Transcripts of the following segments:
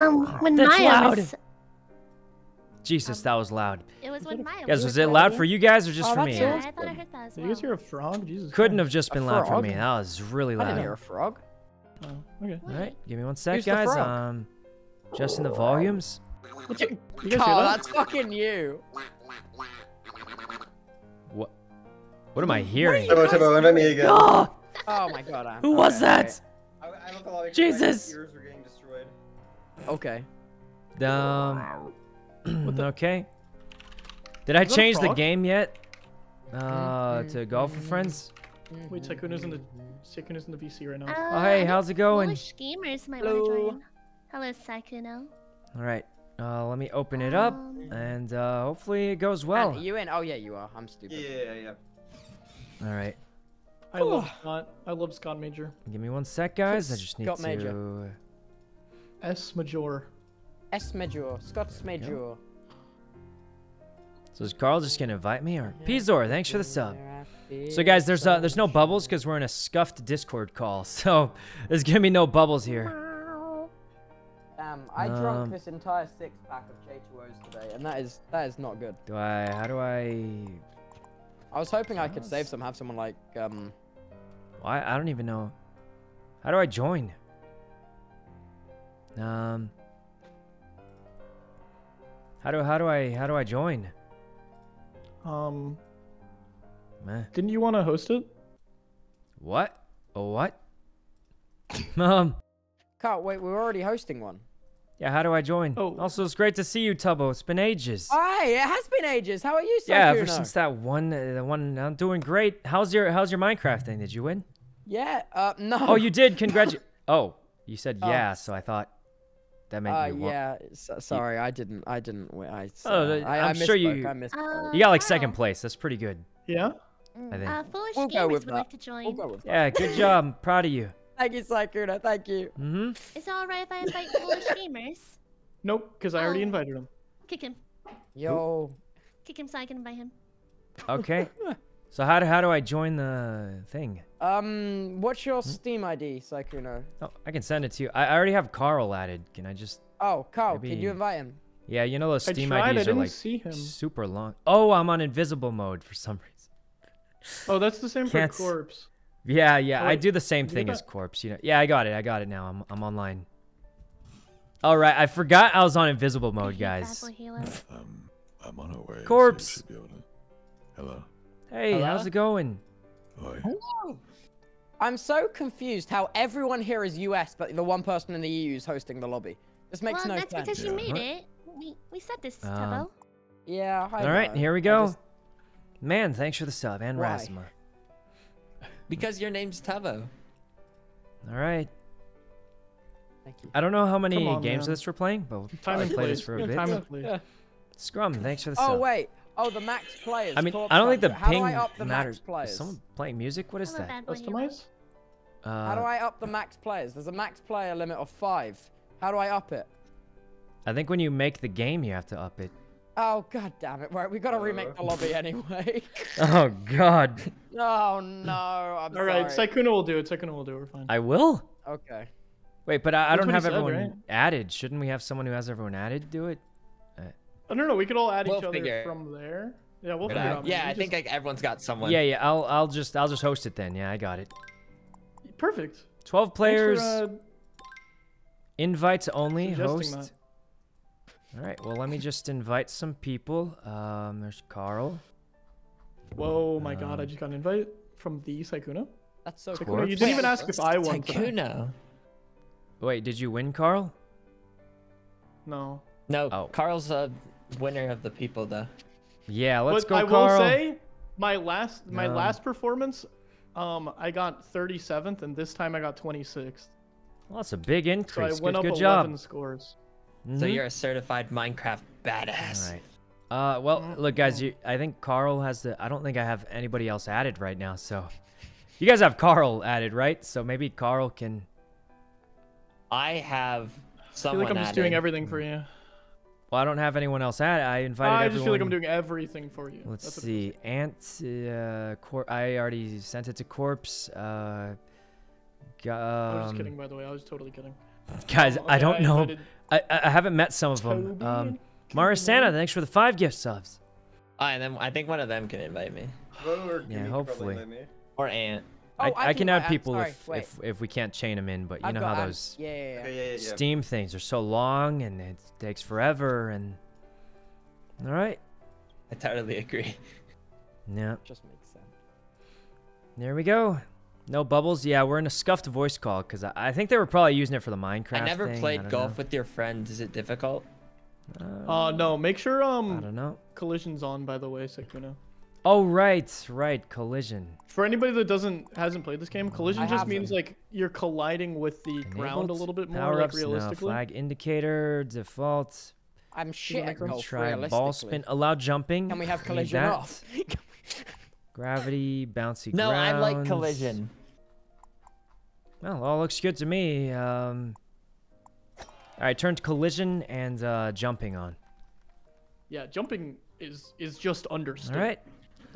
Um, when That's Maya loud. was, Jesus, that was loud. it was when Maya Guys, was. was it loud for you guys or just Oh, for me? it. Yeah, I thought I heard that as Did well. you guys hear a frog? Jesus. Couldn't have just been loud for me. That was really loud. I didn't hear a frog. Oh, okay. All right, give me one sec, Who's the guys. frog? Um, adjusting the volumes. You guys hear Karl, that? that's fucking you. What? What am I hearing? Tubbo, Tubbo, invite me again. Ah! Oh my god. I'm, Who was okay, that? I, I don't follow Jesus! Okay. Um. okay. Did I Was that a change the game yet? Uh, Mm-hmm. to golf with friends. Wait, Sykkuno's in the Sykkuno's in the VC right now. Uh, Oh, hey, how's it going? Foolish gamers might Hello. want to join. Hello, Sykkuno. All right. Uh, let me open it up, Um, and uh, hopefully it goes well. are you in? Oh yeah, you are. I'm stupid. Yeah, yeah, yeah. All right. I love Scott. I love Scott Major. Give me one sec, guys. I just need Scott to. Major. S Major. S major, Scott's major. So is Karl just gonna invite me, or Pizor? Thanks for the sub. So guys, there's uh, there's no bubbles because we're in a scuffed Discord call, so there's gonna be no bubbles here. Damn, I Um, drunk this entire six pack of J2Os today, and that is that is not good. Do I? How do I? I was hoping I could save some, have someone like um. Why? I don't even know. How do I join? Um. How do how do I how do I join? Um, Meh. didn't you want to host it? What? A what? um. Karl, wait, we're already hosting one. Yeah. How do I join? Oh. Also, it's great to see you, Tubbo. It's been ages. Hi, it has been ages. How are you, yeah, Sykkuno? ever since that one, uh, the one. I'm doing great. How's your How's your Minecraft thing? Did you win? Yeah, uh, no. Oh, you did. Congratulations. oh, you said Oh. yeah, so I thought that meant Uh, you won. yeah, so, sorry, I didn't, I didn't, wi- I, Oh, uh, the- I, I I'm sure misspoke, you- I misspoke. Uh, You got like wow. second place. That's pretty good. Yeah. I think. Uh, foolish We'll gamers go with would like that. to We'll join. go with that. Yeah, good job. I'm proud of you. Thank you, Sykkuno, thank you. Mm-hmm. Is it alright if I invite foolish gamers? Nope, because I already Oh. invited him. Kick him. Yo, Kick him so I can invite him. Okay. so how do how do I join the thing? Um, what's your Hmm? Steam ID, Sykkuno? Oh, I can send it to you. I, I already have Karl added. Can I just? Oh, Karl, can you invite him? Yeah, you know those I Steam tried, I IDs are like see him. super long. Oh, I'm on invisible mode for some reason. Oh, that's the same Can't for Corpse. Yeah, yeah, Oh, I do the same thing as? Corpse. You know. Yeah, I got it. I got it now. I'm I'm online. All right, I forgot I was on invisible mode, guys. Um, I'm on our way. Corpse. should be able to- Hello. Hey, Hello? how's it going? Oi. I'm so confused how everyone here is US, but the one person in the EU is hosting the lobby. This makes well, no that's sense. because you made it. We we said this, Um, Tubbo. Yeah, I All right, here we go. just- Man, thanks for the sub and Why? Rasma. Because your name's Tavo. All right. Thank you. I don't know how many on, games man. of this we're playing, but we'll Time probably play this for a bit. Time and place. Scrum, thanks for the Oh sub. wait. Oh, the max players. I mean, Corpse I don't think the How ping do I up the matters. max players? Is someone playing music? What is Hello, that? Bad Boy Halo. Customize? Uh, How do I up the max players? There's a max player limit of five. How do I up it? I think when you make the game, you have to up it. Oh god damn it! Right, we gotta remake the lobby anyway. Oh God, oh no! I'm All right, sorry. Sykkuno will do it. Sykkuno will do it. We're fine. I will. Okay. Wait, but I, I don't have said, everyone right? added. Shouldn't we have someone who has everyone added do it? Oh, no, no, we could all add We'll each other figure it. from there. Yeah, we'll But, figure uh, out. yeah, We I think like everyone's got someone. Yeah, yeah. I'll I'll just I'll just host it then. Yeah, I got it. Perfect. Twelve players. Thanks for, uh, Invites only. suggesting Host. All right. Well, let me just invite some people. Um, there's Karl. Whoa, my god, I just got an invite from the Sykkuno. That's so Sykkuno, cool. you didn't even ask if I won. for that. Wait, did you win, Karl? No. No, Oh. Karl's a winner of the people though. Yeah, let's but go, I Karl. will say, my last my Um, last performance, um, I got 37th, and this time I got 26th. well, that's a big So I increase. went good, up good 11 job. scores. So Mhm. you're a certified Minecraft badass. right. Uh, well, look, guys. You, I think Karl has the. I don't think I have anybody else added right now. So, you guys have Karl added, right? So maybe Karl can. I have someone. I feel like I'm just doing everything for you. Well, I don't have anyone else added. I invited I everyone. just feel like I'm doing everything for you. Let's That's see. Ant. Uh, Cor- I already sent it to Corpse. Uh, gu- feels. I was just um, kidding, by the way. I was totally kidding. guys, Um, I don't know. I, I I haven't met some of them. Toby Um, and Mara Santa, thanks for the five gift subs. Oh, and then I think one of them can invite me. Or Yeah, hopefully. probably me. Or Ant. I, Oh, I can invite have people sorry, if, if if we can't chain them in, but you I've know got how those Yeah, yeah, yeah. Okay, yeah, yeah, yeah. Steam things are so long and it takes forever and. All right. I totally agree. Yeah. Just makes sense. There we go. No bubbles. Yeah, we're in a scuffed voice call because I, I think they were probably using it for the Minecraft. I never thing, played don't golf know. with your friends. Is it difficult? Uh, no. Make sure um. I don't know. collision's on. By the way, Sykkuno. Oh right, right. Collision. For anybody that doesn't hasn't played this game, collision I just haven't. means like you're colliding with the ground a little bit more, Power like ups, no. realistically. Flag indicator default. I'm shit at golf, Try ball spin. Allow jumping. Can we have collision off? Gravity, bouncy No, I like collision. Well, all looks good to me. Um. All right, turn to collision and uh, jumping on. Yeah, jumping is is just understood. All right.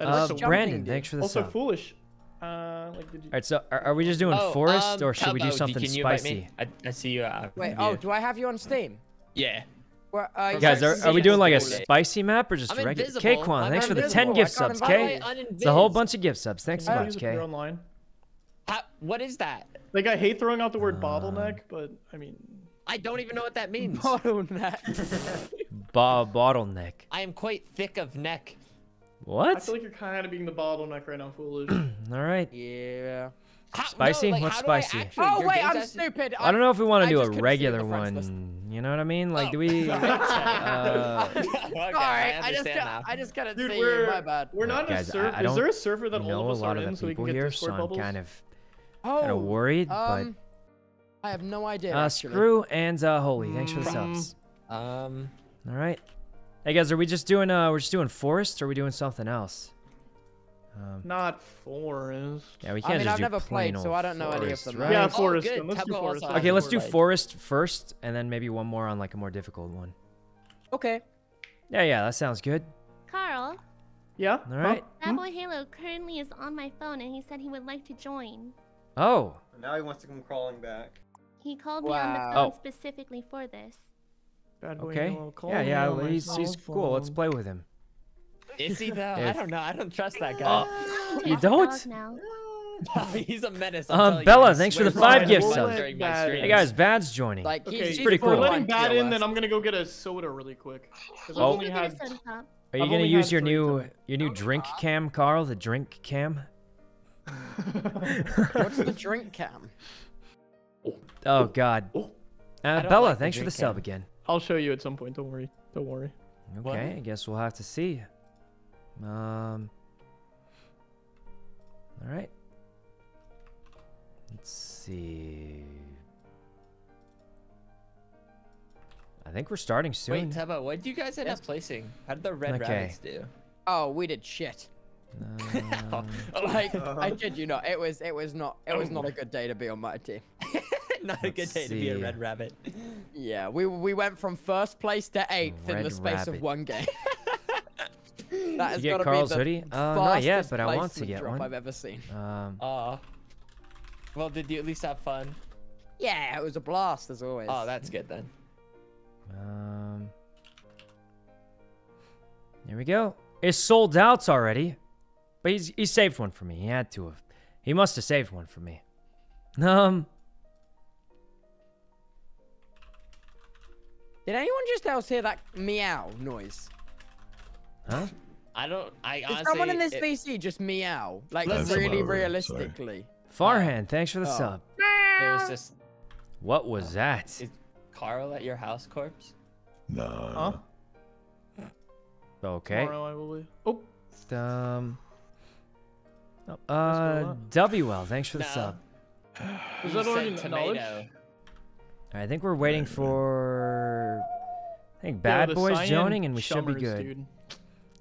That is Uh, so Brandon, dude. thanks for the also sub. foolish. Uh, like did you? All right, so are, are we just doing Oh, forest um, or should we do something can you spicy? me? I, I see you. Uh, Wait, oh, do I have you on Steam? Yeah. Where, uh, you Guys, are, are we doing like a spicy map or just I'm regular? invisible. Kwan, I'm thanks for the 10 gift subs, K. It's a whole bunch of gift subs. Thanks so How do I much, use it if K. you're online? How, what is that? Like I hate throwing out the word Um, bottleneck, but I mean, I don't even know what that means. Bottleneck. Ba- bottleneck. I am quite thick of neck. I feel like you're kind of being the bottleneck right now, foolish. All right. yeah. How, Spicy? No, like, What's how do I spicy? actually- Oh wait, I'm actually- stupid. I don't know if we want to do a couldn't see the regular friends list. one. You know what I mean? Like, Oh. do we? uh, okay, Sorry, I I, just got, now. I just couldn't Dude, see we're you. My bad. we're not in a server. Is there a server that all know of a us lot are of in so we can people get here, Discord so I'm bubbles? kind of Oh, kind of worried. um, I have no idea. but uh, actually. screw and uh, holy. Thanks for the Mm. subs. Um, All right. Hey guys, are we just doing uh, we're just doing forest or are we doing something else? Um, Not forest. yeah, we can't I mean, just I've do never plain played, so old I don't know any of forest, them. right? Yeah, Oh, forest. good. Then let's do forest. Okay, let's do forest. forest first, and then maybe one more on like a more difficult one. Okay. Yeah, yeah, that sounds good. Karl, Yeah. All right. that Hmm? boy Halo currently is on my phone and he said he would like to join. Oh, Now he wants to come crawling back. He called me on the phone Oh. specifically for this. Bad boy okay. Halo, call Yeah, yeah, he's he's cool. Let's play with him. is he though? I don't know. I don't trust that Oh, guy. Take you don't? Now. He's a menace. I'm Um, telling you, Bella, thanks for the five gifts. gift God, subs. we'll during my Hey, guys, Bad's joining. Like Okay, he's, if he's pretty we're cool. letting Bad in, then I'm gonna go get a soda really quick. 'Cause I've Oh. only Go get a had. Are you I've gonna use your new tonight. your new drink cam, Karl? The drink cam? What's the drink cam? Oh God. Oh. Uh, Bella, like thanks for the drink sub again. I'll show you at some point. Don't worry. Don't worry. What? Okay, I guess we'll have to see. Um. All right. Let's see. I think we're starting soon. Wait, Tubbo, what did you guys end Yes. up placing? How did the red Okay. rabbits do? Oh, we did shit. Um, Like. I kid you not, it was it was not it was not a good day to be on my team. not a good Let's day to be a red rabbit. Yeah, we we went from first place to eighth in the space rabbit. of one game. that you has get gotta Karl's be the hoodie? Uh, not yet, fastest but I want to placement get drop one. I've ever seen. Um, Aw. Well, did you at least have fun? Yeah, it was a blast as always. Oh, that's good then. um. There we go. It's sold out already, but he's he saved one for me. He had to have. He must have saved one for me. Um. Did anyone just else hear that meow noise? Huh? I don't. I Did honestly. someone in this it- VC just meow? Like That's really someone over sorry. realistically. Farhan, thanks for the Oh. sub. There was just What was that? is Karl at your house, corpse. No. Huh? Okay. Tomorrow I will be. Oh, Um. oh, Uh, up. WL, thanks for the No. sub. is that already said knowledge? Tomato. I think we're waiting for. I think Bad the Boys joining, and we should be good. dude.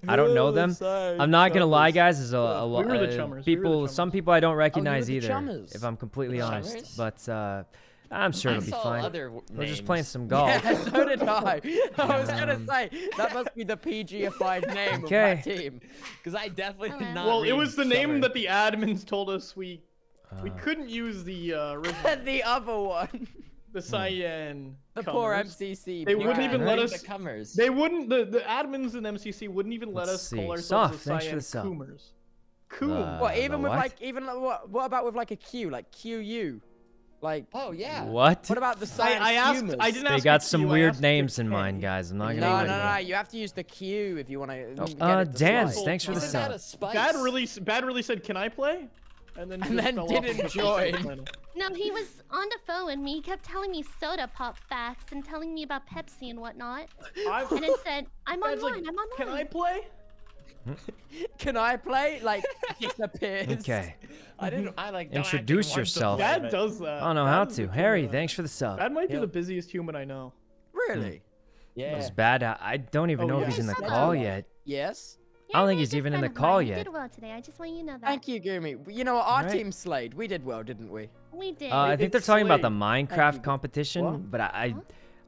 I don't know them. I'm not gonna lie, guys. There's a, a lot were the uh, chummers, we people. Some people I don't recognize the either. chummers. If I'm completely The honest, chummers? but uh, I'm sure I it'll be fine. other We're just playing some golf. Yeah, so did I. I was gonna Um, say that must be the PG-ified name Okay. of that team. Because I definitely did Hello. not. Well, it was the name that the admins told us we we Uh, couldn't use the uh, original. the other one. The cyan. The poor. MCC. They people. wouldn't even let us- The comers. They wouldn't. The, the admins in MCC wouldn't even let Let's us see. call ourselves Soft, the cyan the sub. Coomers. Coom. Uh, What? Even with what? like, even like, what? What about with like a Q, like QU? Like, oh yeah. What? what about the I, I asked. humors? I didn't They ask. got some Q, I weird names in mind, guys. I'm not gonna No, no, no, you. no. You have to use the Q if you want to. Oh, get uh, it to dance. Thanks for the Isn't sub. that a spice? Bad really. Bad really said, "Can I play?" And then And then didn't join. No, he was on the phone with me. He kept telling me soda pop facts and telling me about Pepsi and whatnot. I, And it said, I'm Bad's online, like, I'm online. Can I play? Can I play? Like, disappears. Okay. I didn't. I like. Introduce actually want to yourself. play, Bad but- does that. I don't know how to. Harry, of that. thanks for the sub. Bad might be Yep. the busiest human I know. Really? Yeah. It's bad. I, I don't even Oh, know yeah. if he's in the call yet. Yes. I don't think he's even in the of mine. call You yet. did well today. I just want you to know that. Thank you, Gumi. You know? Our Alright. team slayed. We did well, didn't we? We did. Uh, I They think they're did talking about the. Minecraft you. competition, What? but I, I, Huh?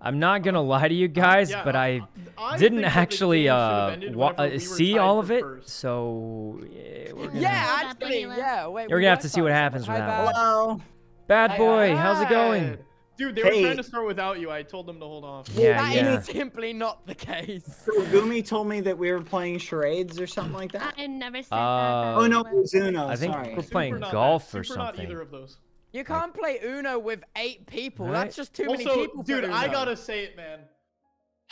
I'm not gonna lie to you guys, Yeah, but I I didn't think that the actually game uh, ended wa- whenever we uh see all of it. first. So yeah, we're gonna, Yeah, that actually, Vanilla. yeah. Wait, You're gonna have to see what happens with that Hello. bad Hi, boy. How's it going? Bad. Dude, they were trying to start without you. I told them to hold off. Yeah, That yeah. is simply not the case. So Gumi told me that we were playing charades or something like that. I never said Uh, that. Oh no, it was Uno. I think sorry. we're playing not golf that. or Super Not something. either of those. You can't play Uno with eight people. Alright. That's just too many also, people. for dude, I gotta say it, man.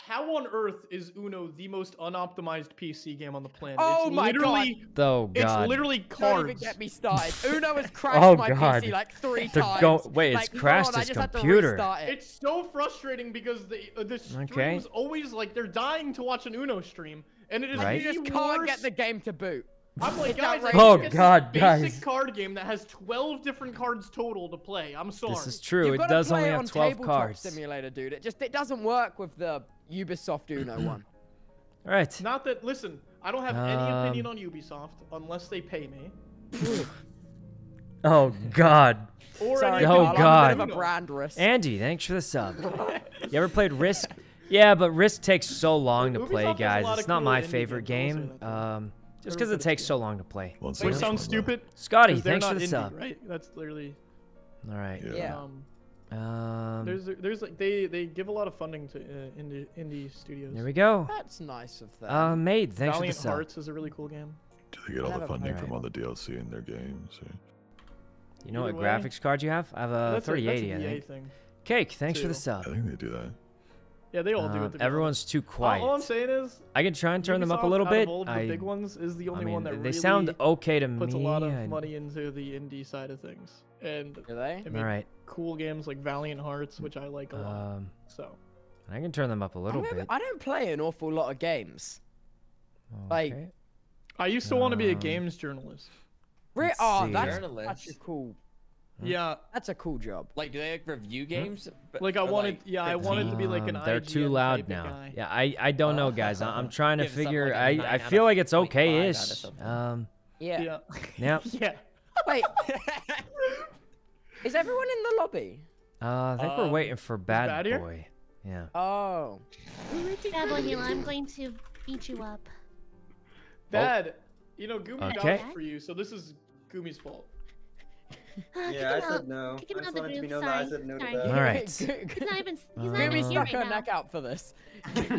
How on earth is Uno the most unoptimized PC game on the planet? Oh it's my literally, Oh god! It's god. literally Don't even get me started. Uno has crashed Oh, my God. PC like 3 They're times. go- wait, it's like, hold crashed on, his just had to computer. it. It's so frustrating because the uh, the Okay. streams always like they're dying to watch an Uno stream, and it is Right. You the just can't worst. get the game to boot. I'm like, guys, I Oh, get this God, basic card game that has 12 different cards total to play. I'm sorry. This is true. You've It does play only it have on 12 cards. Simulator, dude. It just it doesn't work with the Ubisoft Uno one. All right. Not that. Listen, I don't have any opinion Um, on Ubisoft unless they pay me. Oh god. Or Sorry, any Oh, Karl, I'm a God. bit of a brand risk. Andy, thanks for the sub. You ever played Risk? Yeah, but Risk takes so long to Ubisoft play, guys. It's of not cool my favorite games, I will game. Um, just because it takes so long to play. Once Which I sounds stupid. Scotty, they're thanks for the indie, sub. right? That's literally. All right. Yeah. Yeah. Um, Um, there's there's like they they give a lot of funding to uh, indie indie studios. there we go. That's nice of them. Uh, Maid, thanks Valiant for the sub. Hearts is a really cool game. Do they get all the funding played from all the DLC in their games? or- You know what way. graphics card you have? I have a that's a, that's a 3080, I EA think. thing. Cake, thanks for the too. sub. I think they do that. Yeah, they all do Um, it. to be everyone's too honest. All- All, I'm saying is, I can try and turn them up a Ubisoft, little out of bit. all of the I, big ones is the I mean, one that they really sound okay to puts me. a lot of I- money into the indie side of things, and Do they? they make right. cool games like Valiant Hearts, which I like a lot. Um, So I can turn them up a little I, bit. I don't play an awful lot of games. like- I used to want to be a Um, games journalist. Re- oh, see. that's a cool. Hmm? Yeah, That's a cool job. Like, do they like review games? But- like I or, wanted. yeah, I wanted to be like an Um, They're too loud now. guy. Yeah, I I don't know, Oh. guys. I- I'm trying to figure. like a I nine I feel like it's okay-ish. out of something. Um, Yeah. Yeah. yeah. yeah. Wait, is everyone in the lobby? Uh, I think we're Um, waiting for Bad Bad here? Boy. Yeah. Oh. Yeah, boy, Hila, I'm going to beat you up. Dad, you know Gumi Okay. vouched for you, so this is Gumi's fault. Ah, Yeah, I him out. said no. Kick him I out the wanted to be known that I sorry, said no to sorry. that. All right. He's not even. He's not Uh, even here stuck right now. neck out for this. He's not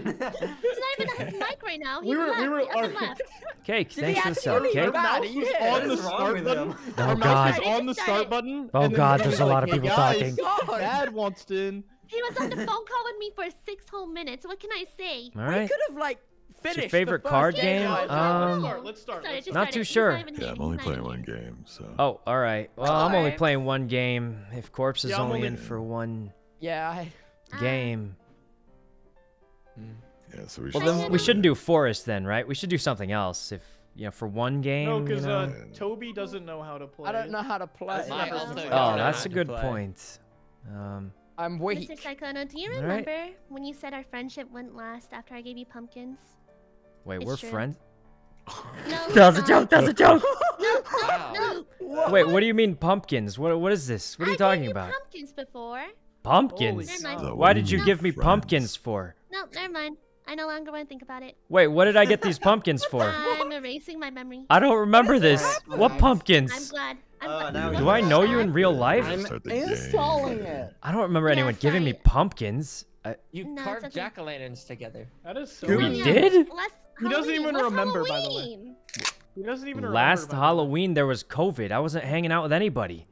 even at his mic right now. He We were- left. we were- he up and our- left. Cake, thanks for the actually sub. leave? Cake. Our Bad, mouse he was did. on the start button. Oh, God. on the start button. Oh, God, there's a lot of people talking." Dad wants in. He was on the phone call with me for six whole minutes. What can I say? All We could have like finished. the favorite first card game. game? Yeah. Um, let's start. Let's start. Let's Not too sure. even Yeah. I'm only playing one game, so. Oh, all right. Well, I'm only playing one game. If Corpse is Yeah, only only- in for one yeah, I, Ah. game, Yeah, so we Should well should. then we shouldn't do Forest then, right? We should do something else. If you know, for one game. No, you because know? uh, Toby doesn't know how to play. I don't know how to play. That's My Yeah. also don't Oh, that's a good point. Um, I'm weak. Mr. Cyclono, do you All right. remember when you said our friendship wouldn't last after I gave you pumpkins? Wait, It's we're true. friends. No. That was a joke. not. That was a joke. Wow. No. Wait, what do you mean pumpkins? What what is this? What are you I talking gave you about? Pumpkins before. Pumpkins. Never mind. Why did you mean give me friends? pumpkins for? No, never mind. I no longer want to think about it. Wait, what did I get these pumpkins for? I'm erasing my memory. I don't remember this. What happening? I'm pumpkins? glad. I'm Oh, glad. now Do I know you in real life? I'm Start game. installing it. I don't remember Yeah, anyone giving me pumpkins. I, You No, carved okay. jack o' lanterns together. That is so. We weird. Yeah, did? Last He doesn't even last remember, by the way. Halloween. He doesn't even last remember, by the way. Halloween there was COVID. I wasn't hanging out with anybody.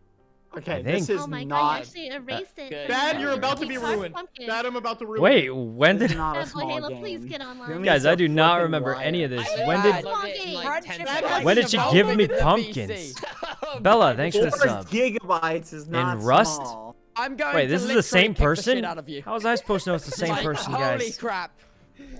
Okay, this is Oh my god, not. you actually erased it. good. Dad, you're about to be ruined. pumpkin. Dad, I'm about to ruin. Wait, you. when This did is not a small Halo, game. please get online. Give me Guys, I do not remember liar. any of this. I When did it. Loved it in like Friendship 10 has seconds. When did she give me pumpkins? Oh, Bella, thanks for the sub. gigabytes is not Rust? small. I'm going Wait, to this is the same kick the person? shit out of you. How was I supposed to know it's the same Like, person, guys? Holy crap.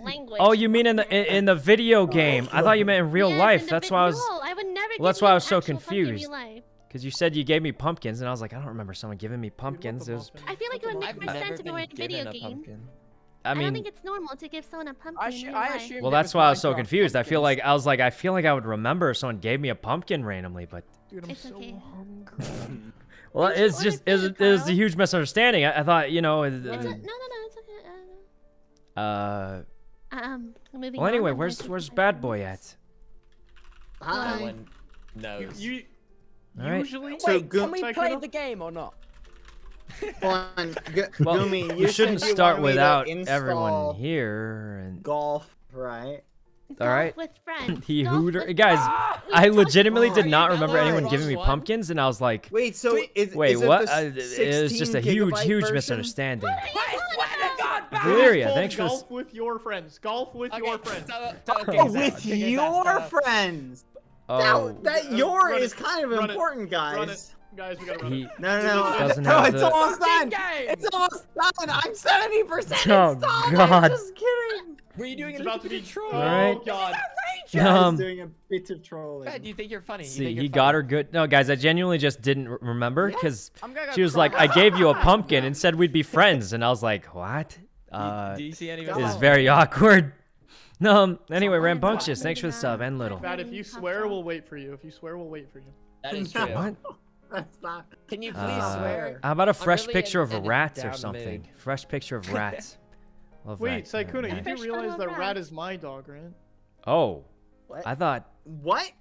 Language. Oh, you mean in the in, in the video game? I thought you meant in real Yes, life. in the That's vi- why I was No, I would never Well, that's why I was so actual pumpkin in real confused. because you said you gave me pumpkins, and I was like, I don't remember someone giving me pumpkins. the It was. I feel like it would make more sense if it were in a video game. pumpkin. I I, don't think it's normal to give someone a pumpkin I, sh- real I life. well, that's why I was so Minecraft confused. I feel like I was like, I feel like I would remember if someone gave me a pumpkin randomly, but Dude, I'm It's so okay. hungry. well, Didn't it's just it was, food, it was a huge misunderstanding. I, I thought, you know, it- It's a, no, no, no, it's okay. uh, Uh, um, moving well, anyway, I'm where's where's Bad Boy friends. at? No Hi. one knows. You, you All right. usually. Wait, go- can we play the game or not? Fun. G- Well, Gumi, you we shouldn't you start wanted me to without everyone here. And Golf, right? All Golf right. with friends. he Golf hooter, with guys. friends. I legitimately did not remember anyone plus giving me pumpkins, and I was like, Wait, so is wait, is it what? the Uh, it was just a huge, huge version? misunderstanding. Valeria, thanks for golf with your friends. Golf with Okay, your friends. so- so- okay, Oh, with so your friends. Oh, That, that your run is kind of run it, important, Run it, guys. Guys. We gotta run he. No, no, no. Doesn't no, have it's the- almost done. game. It's almost done. I'm 70% Oh, installed. God. I'm just kidding. Were you doing It's about to little be. troll? Oh Alright. God. I Um, doing a bit of trolling. God, you think you're funny. You See, think he you're got funny. her good. No, guys, I genuinely just didn't remember because I'm gonna go she was cry. like, "I gave you a pumpkin and said we'd be friends," and I was like, "What?" Uh, Do you see any Go of is very awkward. No, um, anyway, Someone rambunctious. is Thanks for the sub and little. Dad, if you swear, we'll wait for you. If you swear, we'll wait for you. That is true. What? That's not. Can you please Uh, swear? How about a fresh really picture in- of a in rats or something? mood. Fresh picture of rats. Love Wait, that. Sykkuno, you do realize that of rat is my dog, right? Oh, What? I thought. What?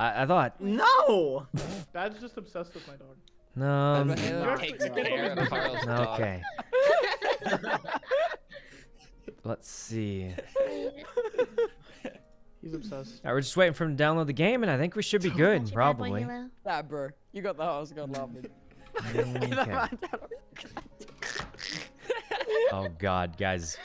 I, I thought. No. Dad's just obsessed with my dog. No. But Halo not takes good. care of Karl's dog. Okay. Let's see. He's obsessed. All right, we're just waiting for him to download the game, and I think we should be good, Watch your bad boy probably. Halo. Nah, bro. You got the house god laughing. Okay. Oh God, guys,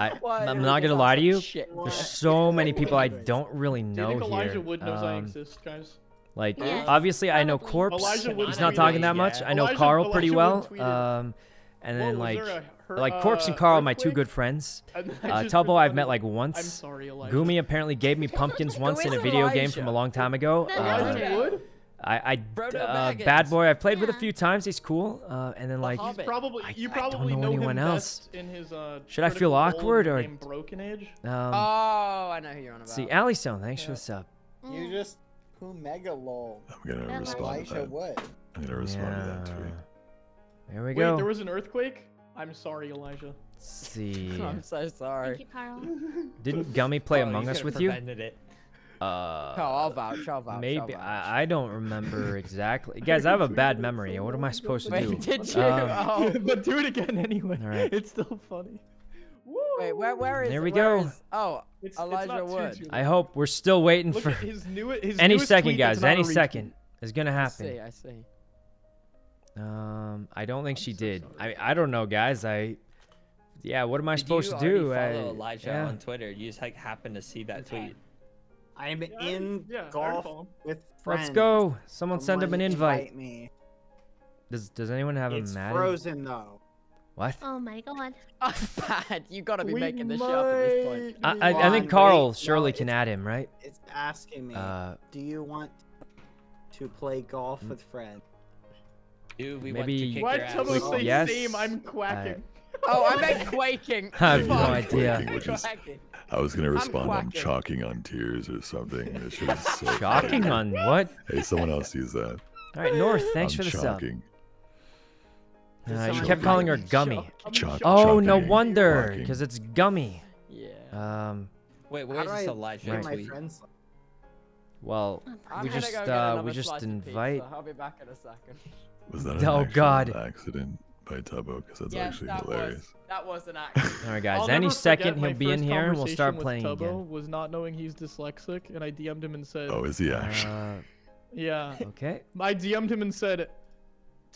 I I'm is not this gonna lie to you. Shit. There's so many people I don't really Do you know think Elijah here. Wood knows I Um, exist, guys? Like, Yes, obviously, I know probably. Corpse. Elijah Wood He's not talking that much. I know Elijah- Karl pretty Elijah well. Um, and then Whoa, was like, a her- like Corpse and uh, Karl are my two good friends. And I Uh, just Tubbo I've responded, met like I'm once. sorry, Elijah. Gumi apparently gave me pumpkins once in a is video game from a long time ago. That Uh, is Elijah Wood? I, I uh, Bad Boy I've played with a few times. He's cool. Uh, and then like, He's probably I- you I don't probably know know, anyone else. in his uh. Should I feel critical role in awkward or- Broken Age? um, Oh, I know who you're on about. see, Allison, thanks for Yeah. the sub. You Mm. just who mega lol. I'm gonna That respond to that. Wood. I'm gonna respond to that tweet. There we go. Wait, go. there was an earthquake. I'm sorry, Elijah. Let's see. I'm so sorry. Thank you, Karl. Didn't Gummy play Karl, Among Us could've with you? prevented It. Uh, Oh, I'll vouch. I'll vouch. I'll maybe. vouch. I, I don't remember exactly. Guys, I have a bad memory. What am I supposed to Wait, do? did you? Um, oh. but do it again anyway. All right. It's still funny. Woo! Wait, where, where is? There we go. is- oh, It's, Elijah it's not too, Wood. too I hope we're still waiting Look for his new his any newest second, tweet that's guys. Any second is gonna I happen. see. I see. Um, I don't think I'm she so did. sorry. I I don't know, guys. I, yeah. What am I Did supposed you to do? already I, follow Elijah yeah. on Twitter. You just like happened to see that tweet. I'm Yeah, in yeah, golf with friends. Let's go. Someone send him an invite. me. Does Does anyone have It's a Madden? frozen though. What? Oh my god. Oh, bad. You gotta be We making this shit up at this point. I, I, I think Karl wait, surely no, can add him, right? It's asking me. Uh, do you want to play golf with friends? Dude, we Maybe- want to kick Why your ass. Tubbo say yes. same? I'm quacking. Oh, I meant quaking. I have no idea. Quaking, which is- I was gonna respond. I'm, quacking. chalking on tears or something. That shit is so Shocking funny. on what? Hey, someone else use that. All right, North. Thanks I'm for the sub. chalking. Uh, you someone kept calling her use Gummy. Chalk, Oh, no wonder, because it's Gummy. Yeah. Um, Wait, How where's do this I Elijah Right. my friends? well, I'm we just go uh, we just slice of pizza. invite. I'll be back in a second. Was that an Oh, God. accident by Tubbo? Because that's yes, actually that hilarious. was that was an accident. All right, guys. I'll any second he'll be in here and we'll start playing with Tubbo again. Was not knowing he's dyslexic, and I DM'd him and said, Oh, is he actually? Uh, "Yeah." okay. I DM'd him and said,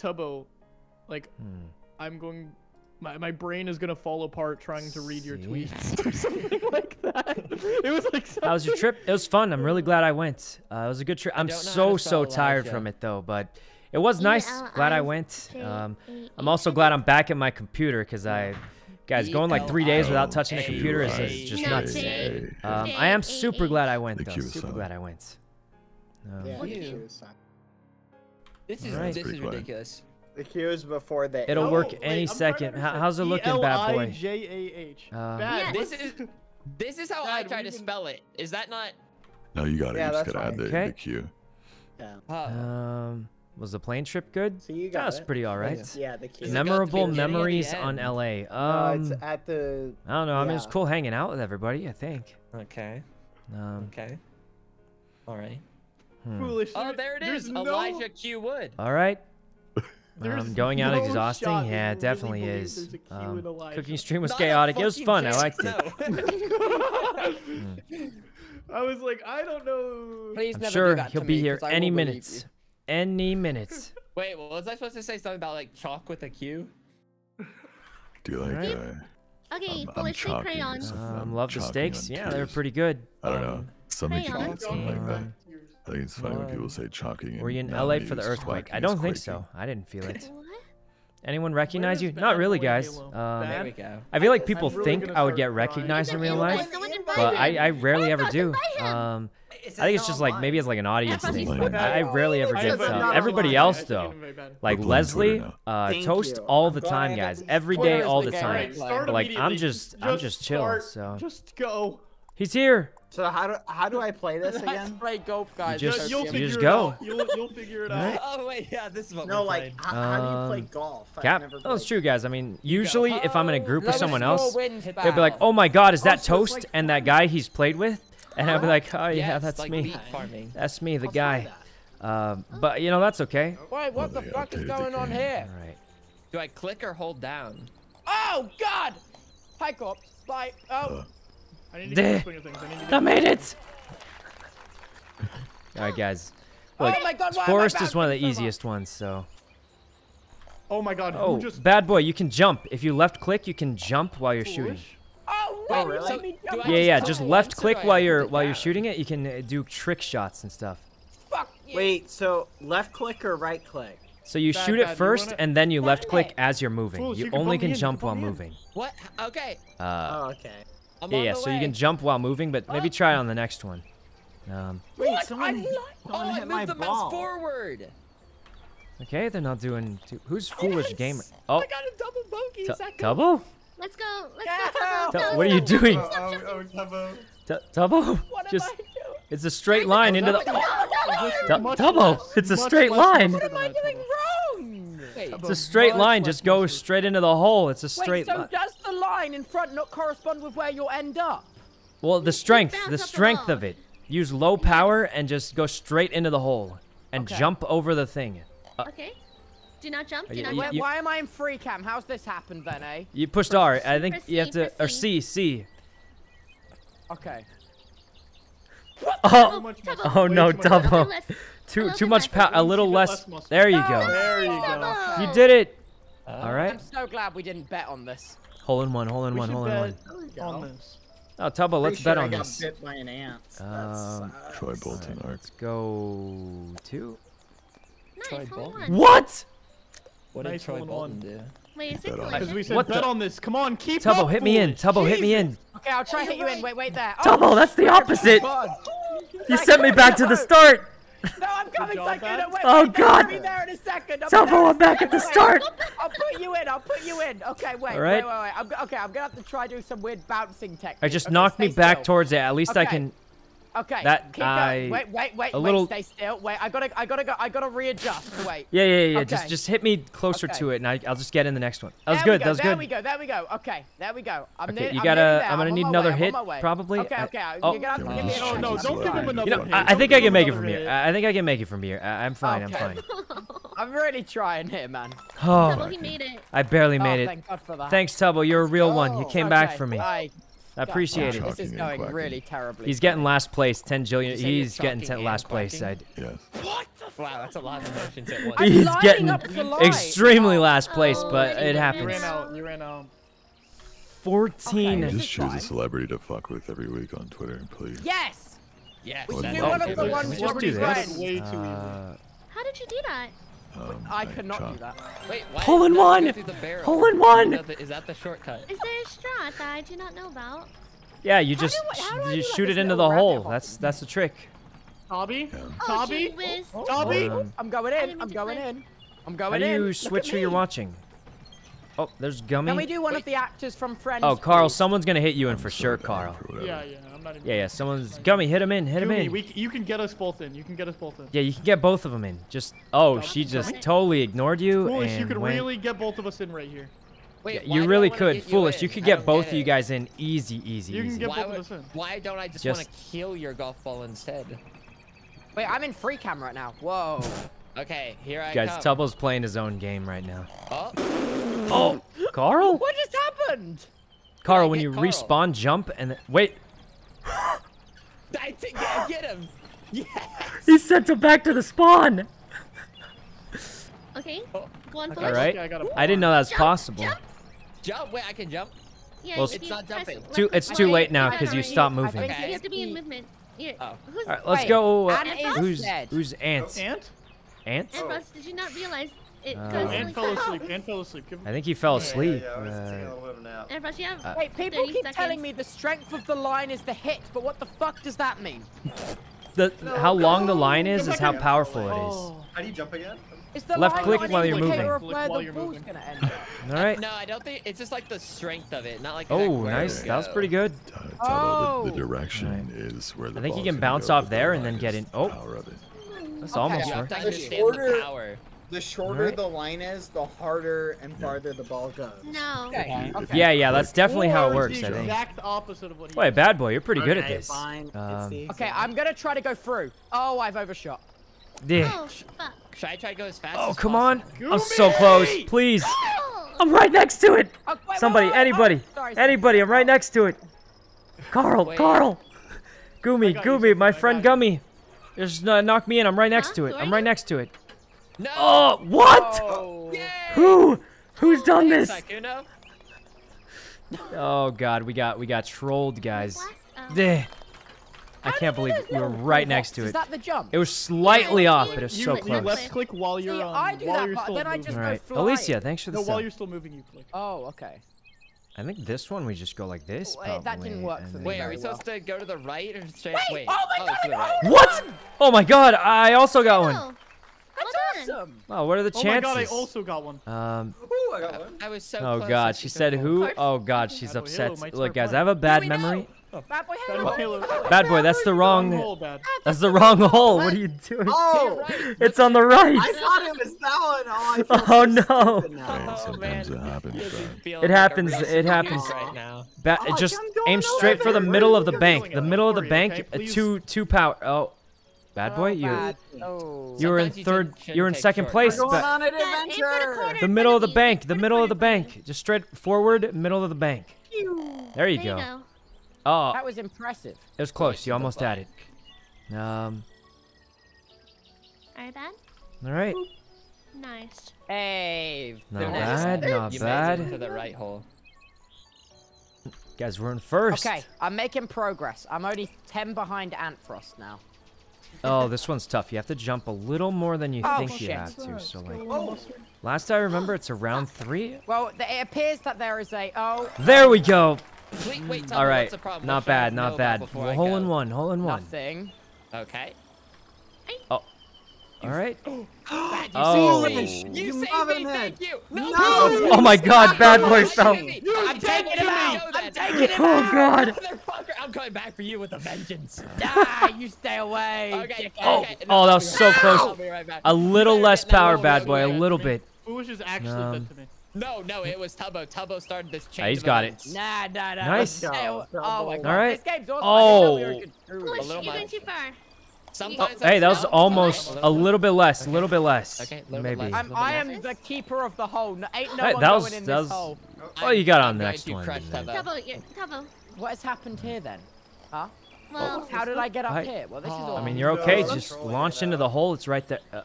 "Tubbo, like Hmm. I'm going." My, my brain is gonna fall apart trying to read your See? tweets or something like that. It was like How was your trip? It was fun. I'm really glad I went. Uh, it was a good trip. I'm don't know how so so tired Elijah. from it though, but it was nice. Glad I went. Um, I'm also glad I'm back at my computer because I, guys, going like three days without touching a computer is, is just No, nuts. Um, I am super glad I went though. queue was Super glad I went. Um, Yeah, Ew. the queue is fine. This is Alright. this is ridiculous. The queue is before the. It'll No, work any I'm trying to second. How's it looking, bad boy? E-L-I-J-A-H. Uh, Bad. This is this is how I try to spell it. Is that not? No, you got it. Yeah, you just gotta add the, Okay. the queue. Yeah. Oh. Um, was the plane trip good? So you That got was it. pretty alright. Yeah, the queue. Is it good at the Memorable the memories on end? LA. Uh, it's Um, at the. I don't know. I mean, it's yeah. cool hanging out with everybody. I think. Okay. Um, Okay. All right. hmm. Foolish. Oh, there it is. there's is. no- Elijah Q Wood. All right. there's Um, going out no exhausting. Yeah, it definitely really is. there's a Q Um, cooking stream was Not chaotic. It was fucking fun. I chance, liked it. no. I was like, I don't know. Please I'm never do sure that he'll to be me, here 'cause I any will believe minutes. Any minutes. Wait, well, was I supposed to say something about like chalk with a Q? Do you like? Alright. Uh, Okay, I'm- I'm chalking crayons. some- Um, I'm love the steaks. on Yeah, they were pretty good. I don't know. Um, Something crayons. something like that. Um, I think it's funny when people um, say chalking. Were you in LA for the earthquake? I don't think so. I didn't feel it. Anyone recognize you? Not really, guys. Um, There we go. I feel like people really think I would get recognized in real life, but. I, I rarely ever do. Um, I think it's just like maybe it's like an audience Ambrose, thing, he's I, I rarely ever get did. invite So everybody online. else though, like Leslie, uh, toast you. all the time, guys. got Every Twitter day, is all the the time. Start But, like, I'm immediately. just- I'm just chill, start. so- Just go. He's here. So how do how do I play this Let's again? play golf, guys. just- you'll you simple. figure just go. You'll, you'll figure it out. Oh wait, yeah, this is what No, we're like playing. how, how do you play Um, golf? I've Cap. never Oh, played true, guys. I mean, usually if I'm in a group with someone else, they'll be like, "Oh my God, is that Also, it's toast?" like And that guy he's played with, and I'll be like, "Oh yeah, Yes, that's like me. Farming. That's me, the I'll guy." that. Um, but you know that's okay. Wait, what the fuck is going on here? All right. Do I click or hold down? Oh God! Hi, cops. Bye. Oh. Uh, I need to get swing of things. I need to get I made it. All right, guys. Look, oh my God! Why Forest is one of the bouncing so much? easiest ones, so. Oh my god, Oh, who just bad boy, you can jump. If you left click, you can jump while you're shooting. foolish? Oh, Oh, really? let me Do jump. I Yeah, yeah. just Just left click while you're while you're shooting it. You can uh, do trick shots and stuff. Fuck you. Wait, so left click or right click? So you Bad, shoot bad, it you first, wanna- and then you left click as you're moving. Fools, You you can only can in, jump can while in. moving. What? Okay. Uh, oh, okay. I'm yeah, yeah. the So you can jump while moving, but maybe try it on the next one. Um, Wait, What? someone, I'm Oh, someone I hit my moved the mouse ball. forward. okay, they're not doing. Too, who's foolish gamer? Oh, I got a double bogey. Tu- second. Tubbo? Let's go. Let's Yeah. go. Tubbo. Tu- Go, what are you stop, doing? stop, stop, stop. oh, oh Tubbo. Tu- Tubbo? What am Just I doing? it's a straight line into the. No, no, no. Tu- Tubbo, it's a straight line. What am I doing wrong? It's a straight line. Just go straight into the hole. It's a straight Wait, so line. does the line in front not correspond with where you'll end up? Well, the strength, the strength of it. Use low power and just go straight into the hole and jump over the thing. Uh, okay. Do not jump. Do you- not you- jump. Wait, why am I in free cam? How's this happened then, eh? You pushed R. I think Press you have to press or C. C C. Okay. Oh, much Tubbo. mustard. oh no, too much A little double. Too little too much power. A little less. less. There you go. There you go. Tubbo. You did it. Uh, All I'm so glad we didn't bet on this. Hole in one. Hole in We one. should Hole in one. bet There on this. Oh, Tubbo, let's Pretty bet sure on I got this. bit by an ant. That's, Um, uh, Troy Bolton arc. Let's go two. Troy Nice. Hole Bolton. one. What? What did Nice Troy Bolton do? Wait, is it on it. Because we said What bet the- on this. Come on, keep Tubbo, up, hit me in. foolish. Tubbo, hit me in. Okay, I'll try to hit you in. Wait, wait there. Oh, Tubbo, that's the oh. opposite. You sent me back to the start. No, I'm coming second. man. Wait, Oh, wait, God. I'll be there in a second. I'll be Tubbo, there in a I'm back at the start. I'll put you in. I'll put you in. Okay, wait, All right. wait, wait, wait. I'm, okay, I'm gonna have to try doing some weird bouncing technique. I just okay, knocked me back still. towards it. At least I Okay. That keep I, going. Wait, wait, wait, a wait, little... stay still. Wait, I gotta I gotta go I gotta readjust. Wait. yeah, yeah, yeah. Okay. Just just hit me closer okay. to it and I will just get in the next one. That was there good, go, that was there good. There we go, there we go. Okay, there we go. I'm okay, need, you gotta I'm, I'm gonna need another way, hit probably. Okay, okay. I, oh. Give me another No, don't give him another you know, hit. I, think I can make it from here. I think I can make it from here. I, am fine, I'm fine. I'm really trying here, man. Oh, he made it. I barely oh, made it. Thanks, Tubbo. You're a real one. You oh, came back for me. I appreciate it. This is going really terribly. He's getting last place, 10 jillion. He's getting 10 last place. I, yes. What Wow, that's a lot of emotions at once. He's getting extremely last place, oh, but it happens. You ran out. You ran out. 14. Okay, just choose a celebrity to fuck with every week on Twitter, please. Yes! Yes! We should do one of the ones Just do this. Uh, How did you do that? Um, I, cannot do that. Wait, why Hole in one! Hole in one! Is that, the, shortcut? Is there a strat that I do not know about? Yeah, you just do, do you shoot it into the hole. hole. That's that's the trick. Toby? Yeah. Oh, Oh, oh I'm going in. I'm going in. I'm going in. How do you switch who you're watching? Oh, there's Gummy. Can we do one Wait. of the actors from Friends? Oh, Karl, please? someone's gonna hit you in I'm for sure, Karl. For yeah, yeah in. Yeah, yeah. Someone's gummy. Hit him in. Hit him in. We, you can get us both in. You can get us both in. Yeah, you can get both of them in. Just oh, she just totally ignored you. Foolish, and you could went... really get both of us in right here. Wait, yeah, you really could. You Foolish, in? you could get both get of you guys in easy, easy. You can easy. get why both would, of us in. Why don't I just, just... want to kill your golf ball instead? Wait, I'm in free cam right now. Whoa. okay, here I guys, come. Guys, Tubble's playing his own game right now. Oh. Oh, Karl? What just happened? Karl, when you Karl? respawn, jump and wait. I t yeah, get him! Yes! He sent him back to the spawn! Okay, oh, go on, All right. I, didn't know that was jump, possible. Jump. jump! Wait, I can jump. Yeah, well, it's not jumping. Too, it's too late now because you stopped moving. Okay. You have to be in movement. Yeah. Oh. All right, let's go. Uh, who's, who's Ant. Ant. ant? Ants? Ant, did you not realize it uh, and fell asleep. And fell asleep. I think he fell asleep. Wait, uh, people keep seconds. telling me the strength of the line is the hit, but what the fuck does that mean? the no, how long the line is is how powerful it is. Oh. How do you jump again? Left click while you're moving. All right. No, I don't think it's just like the strength of it, not like. Oh, nice. That was pretty good. Oh. The, the oh. direction right. is where the. I think you can bounce off there the and then get in. Oh. That's okay. almost right. The shorter right. the line is, the harder and farther the ball goes. No. Okay. okay. Yeah, yeah, that's definitely how it works, I think. exact opposite of what Wait, bad boy, you're pretty okay, good at this. Fine. Um, okay, I'm gonna try to go through. Oh, I've overshot. Yeah. Oh, fuck. Should I try to go as fast Oh, as come on. I'm so close. Please. Oh. I'm right next to it. Oh, wait, Somebody, wait, wait, anybody. Oh, sorry, anybody, I'm right oh. next to it. Karl, Karl. Goomy, Goomy, my friend Gummy. Just uh, knock me in. I'm right next huh? to it. I'm right next to it. No! Oh, what? Oh. Who? Who's done this? oh god, we got we got trolled, guys. I can't believe we were right next to it. Is that the jump? It was slightly off, but it was so close. You left click while you're on. I do that, but then I just go. Alicia, thanks for the. No, while you're still moving, you click. Oh, okay. I think this one we just go like this. Wait, that didn't work for me. Wait, are we supposed to go to the right or straight? Wait! Oh my oh, god! What? Oh my god! I also got one awesome. Oh, what are the chances? Oh my god, I also got one. Um, Ooh, I got one. I was so Oh god, she said who? Oh god, she's upset. Boy, Look, guys, I have a bad memory. Bad boy, Halo. Halo. Bad boy, that's the wrong. that's the wrong hole. What? are you doing? Oh, it's on the right. I thought it was that one. Oh, oh no. Oh, man. It happens. It happens. It happens. Right oh, now. Ba just aim straight for the middle of the bank. The middle of the bank. Two, two power. Oh. Bad boy, oh, you bad. You were in third. You're in second place. We're going on an adventure. The middle of the bank. The middle of the bank. Just straight forward, middle of the bank. There you go. Oh, that was impressive. It was close. You almost had it. Um. Are right, bad? All right. Nice. Hey. Not bad. Not you bad. To the right hole. Guys, we're in first. Okay, I'm making progress. I'm only 10 behind Antfrost now oh, this one's tough. You have to jump a little more than you oh, think shit. you have to. So like, oh. last I remember, it's around three. Well, it appears that there is a oh. There we go. Wait, wait, All right, not bad, not bad. Hole in one, hole in one. Nothing. Okay. Oh, all right. Oh, you oh. saved me. Oh. You, you saved me. Thank you. No, no. Oh my God, bad boy fell. I'm taking him oh, out. I'm taking him out. Oh God. I'm coming back for you with a vengeance. ah, you stay away. Okay. Oh, okay. No, oh, that was so close. Right a little less power, bad boy. A little bit. Foolish is actually um, to me. No, no, it was Tubbo. Tubbo started this change. Yeah, he's got it. Nah, nah, nah. Nice. Oh, my God. All right. This game's awesome. Oh. Foolish, you went too far. Sometimes Hey, that was smell- almost Okay. a little bit less. A little bit less. Okay, little bit Maybe. less. I'm, I am the keeper of the hole. No, ain't no Hey, one that going in that this was- hole. Oh, you got on the next one. crush didn't you? Tubbo. Tubbo, you're Tubbo. What has happened here then? Huh? Well, How did I get up I- here? Well, this is Oh. awful. I mean, you're okay. I'm Just launch into the hole. It's right there. Uh,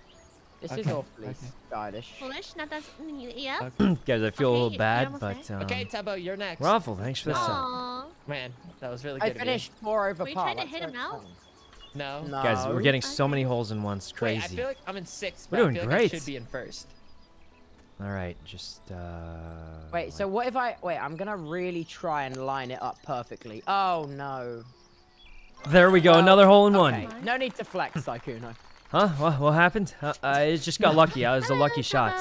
This is Okay, awfully okay. stylish. foolish, not that. Yeah. guys, I feel a little bad, but um, Okay, Tubbo, you're next. Raffle, thanks for the sub. Aww. Man, that was really good. I finished four over Were you par. trying to hit him out? Fun. No. No. Guys, we're getting so many holes in one. It's Wait, I feel like I'm in sixth. We're but I doing feel great. Like I should be in first. All right, just uh. Wait, so what if I wait? I'm gonna really try and line it up perfectly. Oh no. There we go. Another hole in one. No need to flex, Sykkuno. Huh? What, what happened? Uh, I just got lucky. I was a lucky shot.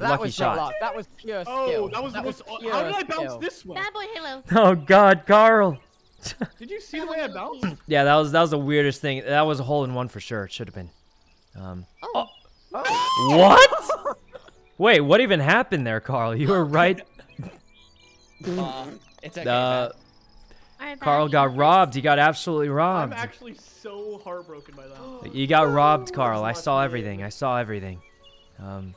That Lucky was shot. not luck. That was pure Oh, skill. that was the most. pure How did I bounce skill. this way? Bad boy Halo. Oh God, Karl. Did you see the way I bounced? Yeah, that was that was the weirdest thing. That was a hole in one for sure. It should have been. Um. Oh. What? Wait, what even happened there, Karl? You were right. Uh, it's okay. Uh, Karl got robbed. He got absolutely robbed. I'm actually so heartbroken by that. You got robbed, Karl. I saw everything. I saw everything. Um.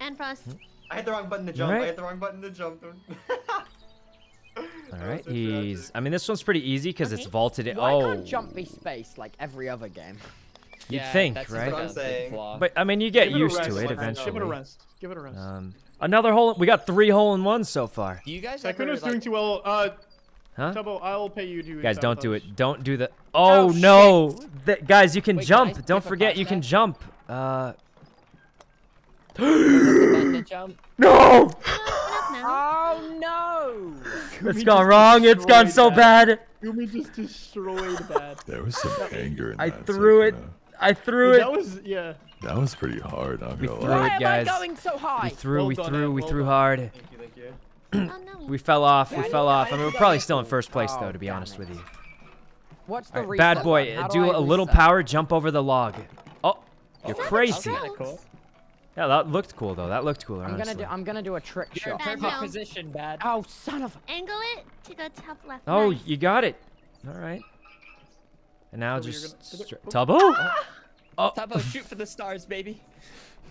And Frost. I hit the wrong button to jump. Right. I hit the wrong button to jump. All right. He's. I mean, this one's pretty easy because it's vaulted. In. Why Oh. can't jump be space like every other game? You'd Yeah, think, that's right? Like I'm saying. But I mean, you get Give it a used rest, to it eventually. Give it a rest. Give it a rest. Um. Another hole. We got three hole in ones so far. do you guys ever Sykkuno's doing like, too well. Uh, Huh? Tubbo, I'll pay you to. Guys, don't do it. Don't do the. Oh, Oh, no! Th- guys, you can Wait, jump. skip Don't forget, you can jump. Uh. jump? No! Get. Oh no! It's Gumi gone wrong. It's gone so destroyed bad. Gumi just destroyed bad. There was some anger in I that. threw it. Sykkuno. I threw That it. was yeah. That was pretty hard. I'm We threw lie. it, Why am guys. I going so high? We threw. Well we done, threw. Ed, We well threw done. hard. Thank you, thank you. Oh no. We fell off. Yeah, We I fell need- off. I I mean, we're probably still in first place Oh, though, to be oh, honest it. with you. What's the All right, reset bad boy, button? How do I a little power. Jump over the log. Oh, you're Is that the crazy. cool. Yeah, that looked cool though. That looked cooler. I'm gonna do. I'm gonna do a trick You're shot. Bad perfect no. position, bad. Oh son of. Angle it to go top left. Oh, nice. you got it. All right. And now Tubbo, just gonna- str- Tubbo. Oh. Tubbo, shoot for the stars, baby.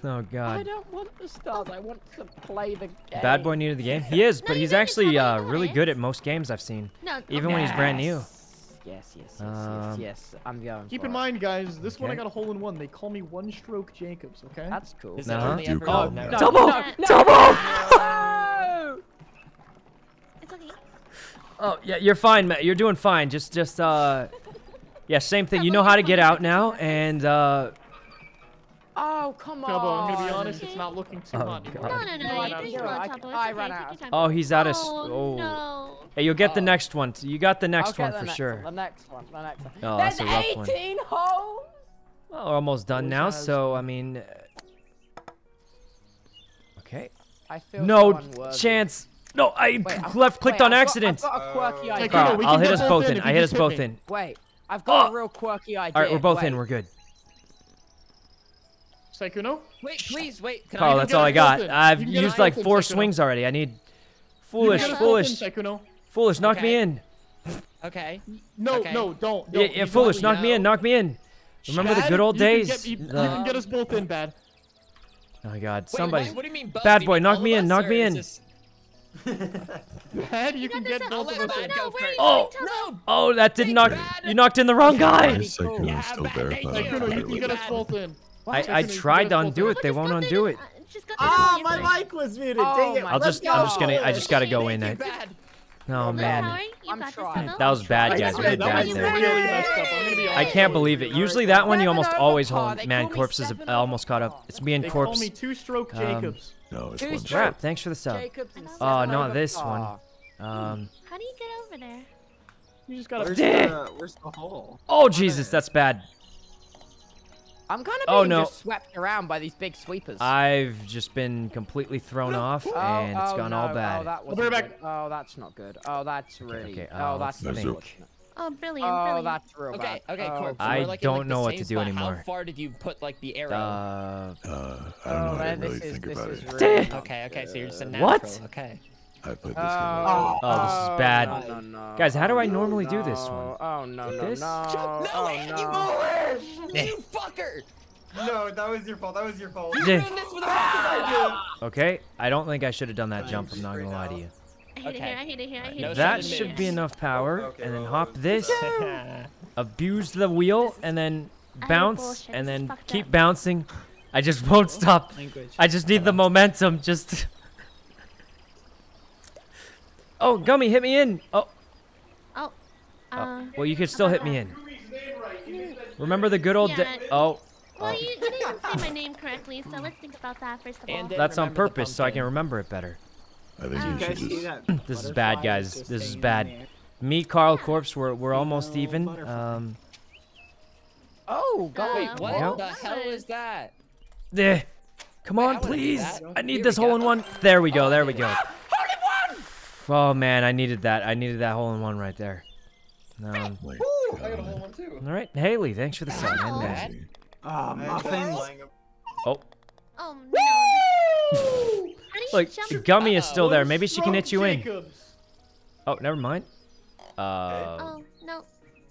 Oh God. I don't want the stars. I want to play the game. Bad boy new to the game. He is, No, but he's actually uh, really good at most games I've seen. No. Even when he's brand new. Yes, yes, yes, yes, Um, yes, yes. I'm going. Keep for in it. mind, guys, this one I got a hole in one. They call me One Stroke Jacobs. Okay. That's cool. Is No. it only Do ever oh, no. Double! no, Double! No! It's okay. Oh yeah, you're fine, Matt. You're doing fine. Just, just uh, yeah, same thing. You know how to get out now, and uh, Oh come on. Tubbo, I'm gonna be honest. It's not looking too Oh, hot anymore. God. No, no, no. No, I You're don't doing do it. well, I- Tubbo. It's I okay. ran Take out your of time. oh, he's out of. s- Oh, Oh, no. Hey, you'll get the Oh. next one. You got the next I'll one get for next sure. One, the next one. The next one. Oh, There's that's a rough one. 18 holes. Well, we're almost done Always now, has. so I mean, uh, okay. I feel No so unworthy. chance. No, I Wait, left clicked wait, on I've got- accident. I've got a quirky Uh, idea. Hey, Karl, Kuno, we I'll hit us both both in in. I hit us hit both me. in. Wait, I've got Oh. a real quirky idea. All right, we're both in. We're good. Sykkuno? Wait, please, wait. Can Karl, I that's all I got. both in. I've You can get us used like both in, four Sykkuno. swings already. I need. Foolish, can get us both in, foolish, Sykkuno. Foolish. Knock me in. Okay. No, Okay. no, don't. Yeah, don't. yeah, You foolish. don't- Knock me in. Knock me in. Remember the good old you can days? get- you, you can get us both in, bad. Oh my God, somebody. What, what do you mean, both? Bad boy, mean knock me in, knock me in. this- Bad, you You can get both of us in. go No, where are you first. Oh. No! Oh, that did Big knock. bad. You knocked in the wrong guy. Why Yeah, still bad, verified? thank you. You can get us both in. I, I tried to undo it. They won't undo it. uh, Just go through the Ah, my you're mic was muted. Oh Dang it. I'll just, I'm just gonna, I just gotta go in. Thank I, you, bad. Oh man, I'm trying. That was bad, guys. said, Really that bad there. really up. I'm gonna be I can't believe it. Usually that one you almost always hold. Man, call me corpse is almost caught up. It's me and They call corpse. me two-stroke Um, Jacobs. No, it's Two one strokes. Crap. Thanks for the sub. Jacobs and Oh, seven not this par. one. Um. How do you get over there? You just gotta. Where's the, where's the hole? Oh Jesus, that's bad. I'm kind of Oh, being no. just swept around by these big sweepers. I've just been completely thrown off, Oh, and it's oh, gone no. all Oh, bad. that I'll wasn't back. Oh, that's not good. Oh, that's really. okay, oh, uh, that's let's unfortunate. Oh, brilliant, Oh, brilliant. that's real Okay, bad. okay, oh, Corp. so I we're, like, don't like, know what to do spot. anymore. How far did you put like the arrow? Uh, Uh, I don't know Oh, how to man, really this is think this about is it. really. okay, okay, so you're just a natural. What? Okay. I played this game. Oh, Oh, this is oh, bad. No, no, no. Guys, how do I Oh, normally no. do this one? Oh no no This? no! no, oh Andy, no! move! You eh. fucker! No, that was your fault. That was your fault. Yeah. Doing this with a fucking Okay, I don't think I should have done that jump. I'm not gonna lie to you. I hate it Okay. here, I hate it here, I hate No it That should be enough power, Okay, and then hop this, abuse the wheel, and then bounce, and then keep up. bouncing. I just won't stop. Language. I just need the momentum. Just. Oh, Gummy, hit me in. Oh, Oh, oh. uh, well, you can still hit me in. Remember the good old. da- Yeah. oh, well, you, you didn't say my name correctly, so let's think about that first of all. And that's on purpose, so I can remember it better. I think Oh. you You should just. This is bad, guys. This is bad. Me, Karl, Corpse, we're we're almost No even. butterfly. Um, Oh God! Wait, what Nope. the hell is that? there. Come on, wanna please. I need Here this hole in one. There we go. Oh, There we go. Oh man, I needed that. I needed that hole in one right there. Um, Like, Woo! I got a hole one too. all right, Haley, thanks for the sub. Wow. man. Bad. crazy. I had muffins. Oh, Oh no. How do you like? Gummy is still there. Maybe she can hit you in. Oh, never mind. Uh, Oh no.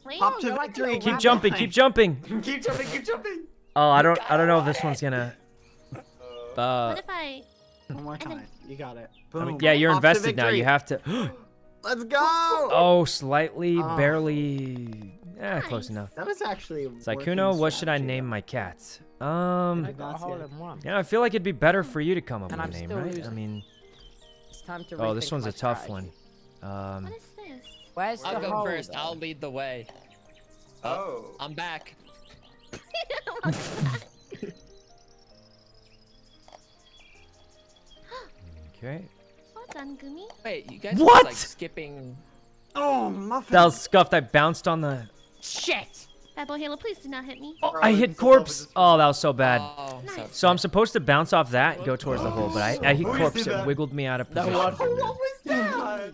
Wait. Pop to you're like a victory. keep jumping, keep jumping. keep jumping, keep jumping. Oh, I don't, I don't know if this one's gonna. Uh, Uh, What if I? One more time. You got it. I mean, yeah, you're Pop invested now. You have to. Let's go. Oh, slightly, Oh. barely. Yeah, close enough. That was actually. a Sykkuno, what should I name my cats? Um, I got a That's hole good. in one. yeah, I feel like it'd be better for you to come up And with I'm a name, still right? I mean, It's time to. oh, this one's a tough strategy. one. Um, What is this? Where's I'll the go hole? first. though? I'll lead the way. oh. I'm back. okay. well done, Gumi. Wait, you guys What? Are, like skipping. Oh, muffins. That was scuffed. I bounced on the. Shit! Bad boy Halo, please do not hit me. Oh, I hit corpse. Oh, that was so bad. Oh, so, Nice. So I'm supposed to bounce off that and go towards the hole, but I, I hit corpse. did It wiggled me out of No, position. what? What was that?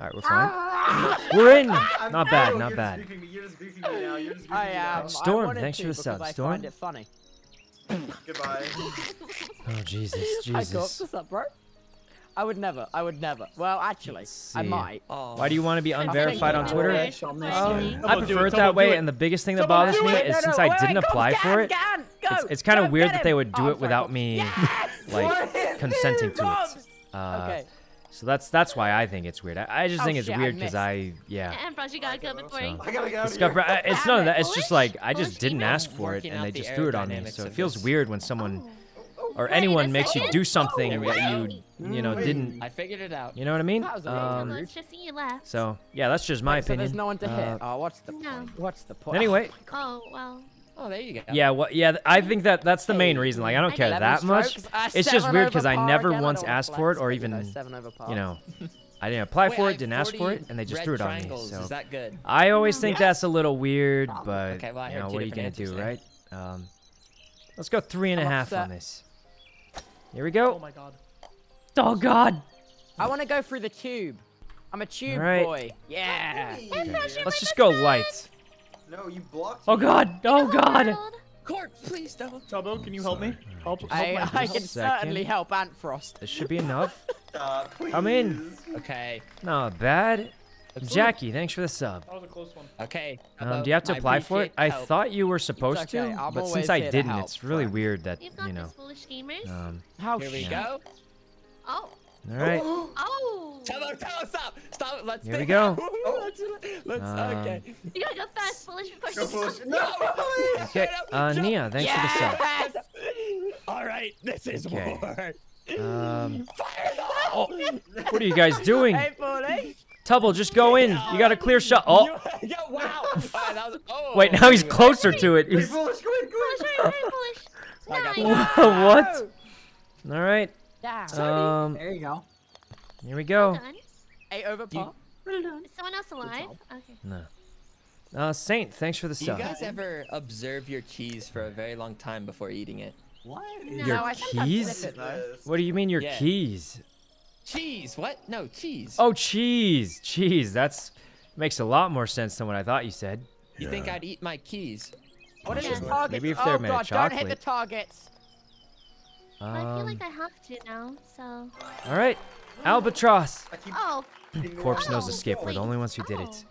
right, we're fine. We're in. I'm- Not bad, not bad. Just griefing me. You're just griefing me now. You're just griefing I am. Storm, I thanks for the because sub, I Storm. find it funny. Goodbye. Oh Jesus, Hi, Jesus. Corpse. What's up, bro? I would never. I would never. Well, actually, I might. oh. Why do you want to be unverified on Twitter? about it. Shall miss Personally. you. I prefer it, it that way, it. and the biggest thing that Double bothers me it. is No, since no, I wait, didn't wait, apply Corpse, for it, Gan, go, it's, it's kind of weird that they would do Oh, it without me Yes! like consenting this? to it. Uh, Okay. So that's that's why I think it's weird. I, I just Oh, think it's shit, weird because missed. I yeah. And Bros, you gotta go before you. I gotta get out of here. I- it's none of that. It's just like I just didn't ask for it, and they just threw it on me. So it feels weird when someone Oh. Or Wait anyone makes you do something There that you you know didn't. I figured it out. You know what I mean? That was a Wait, little Um, rude. let's just see you left. so yeah, that's just my Wait, so opinion. there's no one to hit. Uh, Oh, what's the No. point? What's the point? Anyway, Oh well. Oh, there you go. yeah, what? Yeah, I think that that's the main reason. Like, I don't I care that much. Strokes, It's just weird because I never again. once don't asked for it or but, you know, even, seven over par. You know, I didn't apply Wait, for it, didn't ask for it, and they just threw it on me. So Is that good? I always think that's a little weird, but Okay, well, you know, what are you gonna do, answers right? Um, let's go three and a I'm half upset. on this. Here we go. Oh my god. Oh God. I want to go through the tube. I'm a tube Alright. boy. Yeah. Let's just go light. No, you blocked Oh. God. Oh God. Court, please don't. Tubbo, can you help me? Help, help I, I can Second. certainly help Antfrost. This should be enough. Uh, Stop, please. I'm in. Okay. Not bad. Jackie, thanks for the sub. That was a close one. Okay. Um, do you have to apply for it? I thought you were supposed okay, to, I'm but since I didn't, help, it's really friend. weird that You've got you know. foolish gamers. Um. How Here we shit. go. oh. All right. Oh. Tell her, tell her, stop, stop. Let's. Here we go. let's, let's Um, okay. You gotta go fast, foolish before Go foolish. No! Okay. Uh, Nia, thanks for the sub. Yes! All right, this is Okay. war. Um, Fire them! oh, what are you guys doing? Hey, Foolish. Tubbo, just go in. You got a clear shot. Oh, yeah, wow. All right, that was, oh, wait, now he's closer to it. He's... foolish, go in, go in. Foolish, hurry, hurry, foolish. I got Nice. what? All right. Um, There you go. here we go. Done. Eight over par. Is someone else alive? Okay. No. Uh, Saint, thanks for the Do you guys ever observe your cheese for a very long time before eating it? What? No, Your I keys? sip it, though. What do you mean your Yeah. keys? Cheese? What? No, cheese. Oh, cheese. Cheese. That's makes a lot more sense than what I thought you said. You think I'd eat my keys? What are these Yeah. targets? Maybe if oh they're made of god, don't hit the chocolate. targets. I feel Um, like I have to now, so. all right, albatross. Oh, Corpse wall. knows escape. We're the only ones who did it.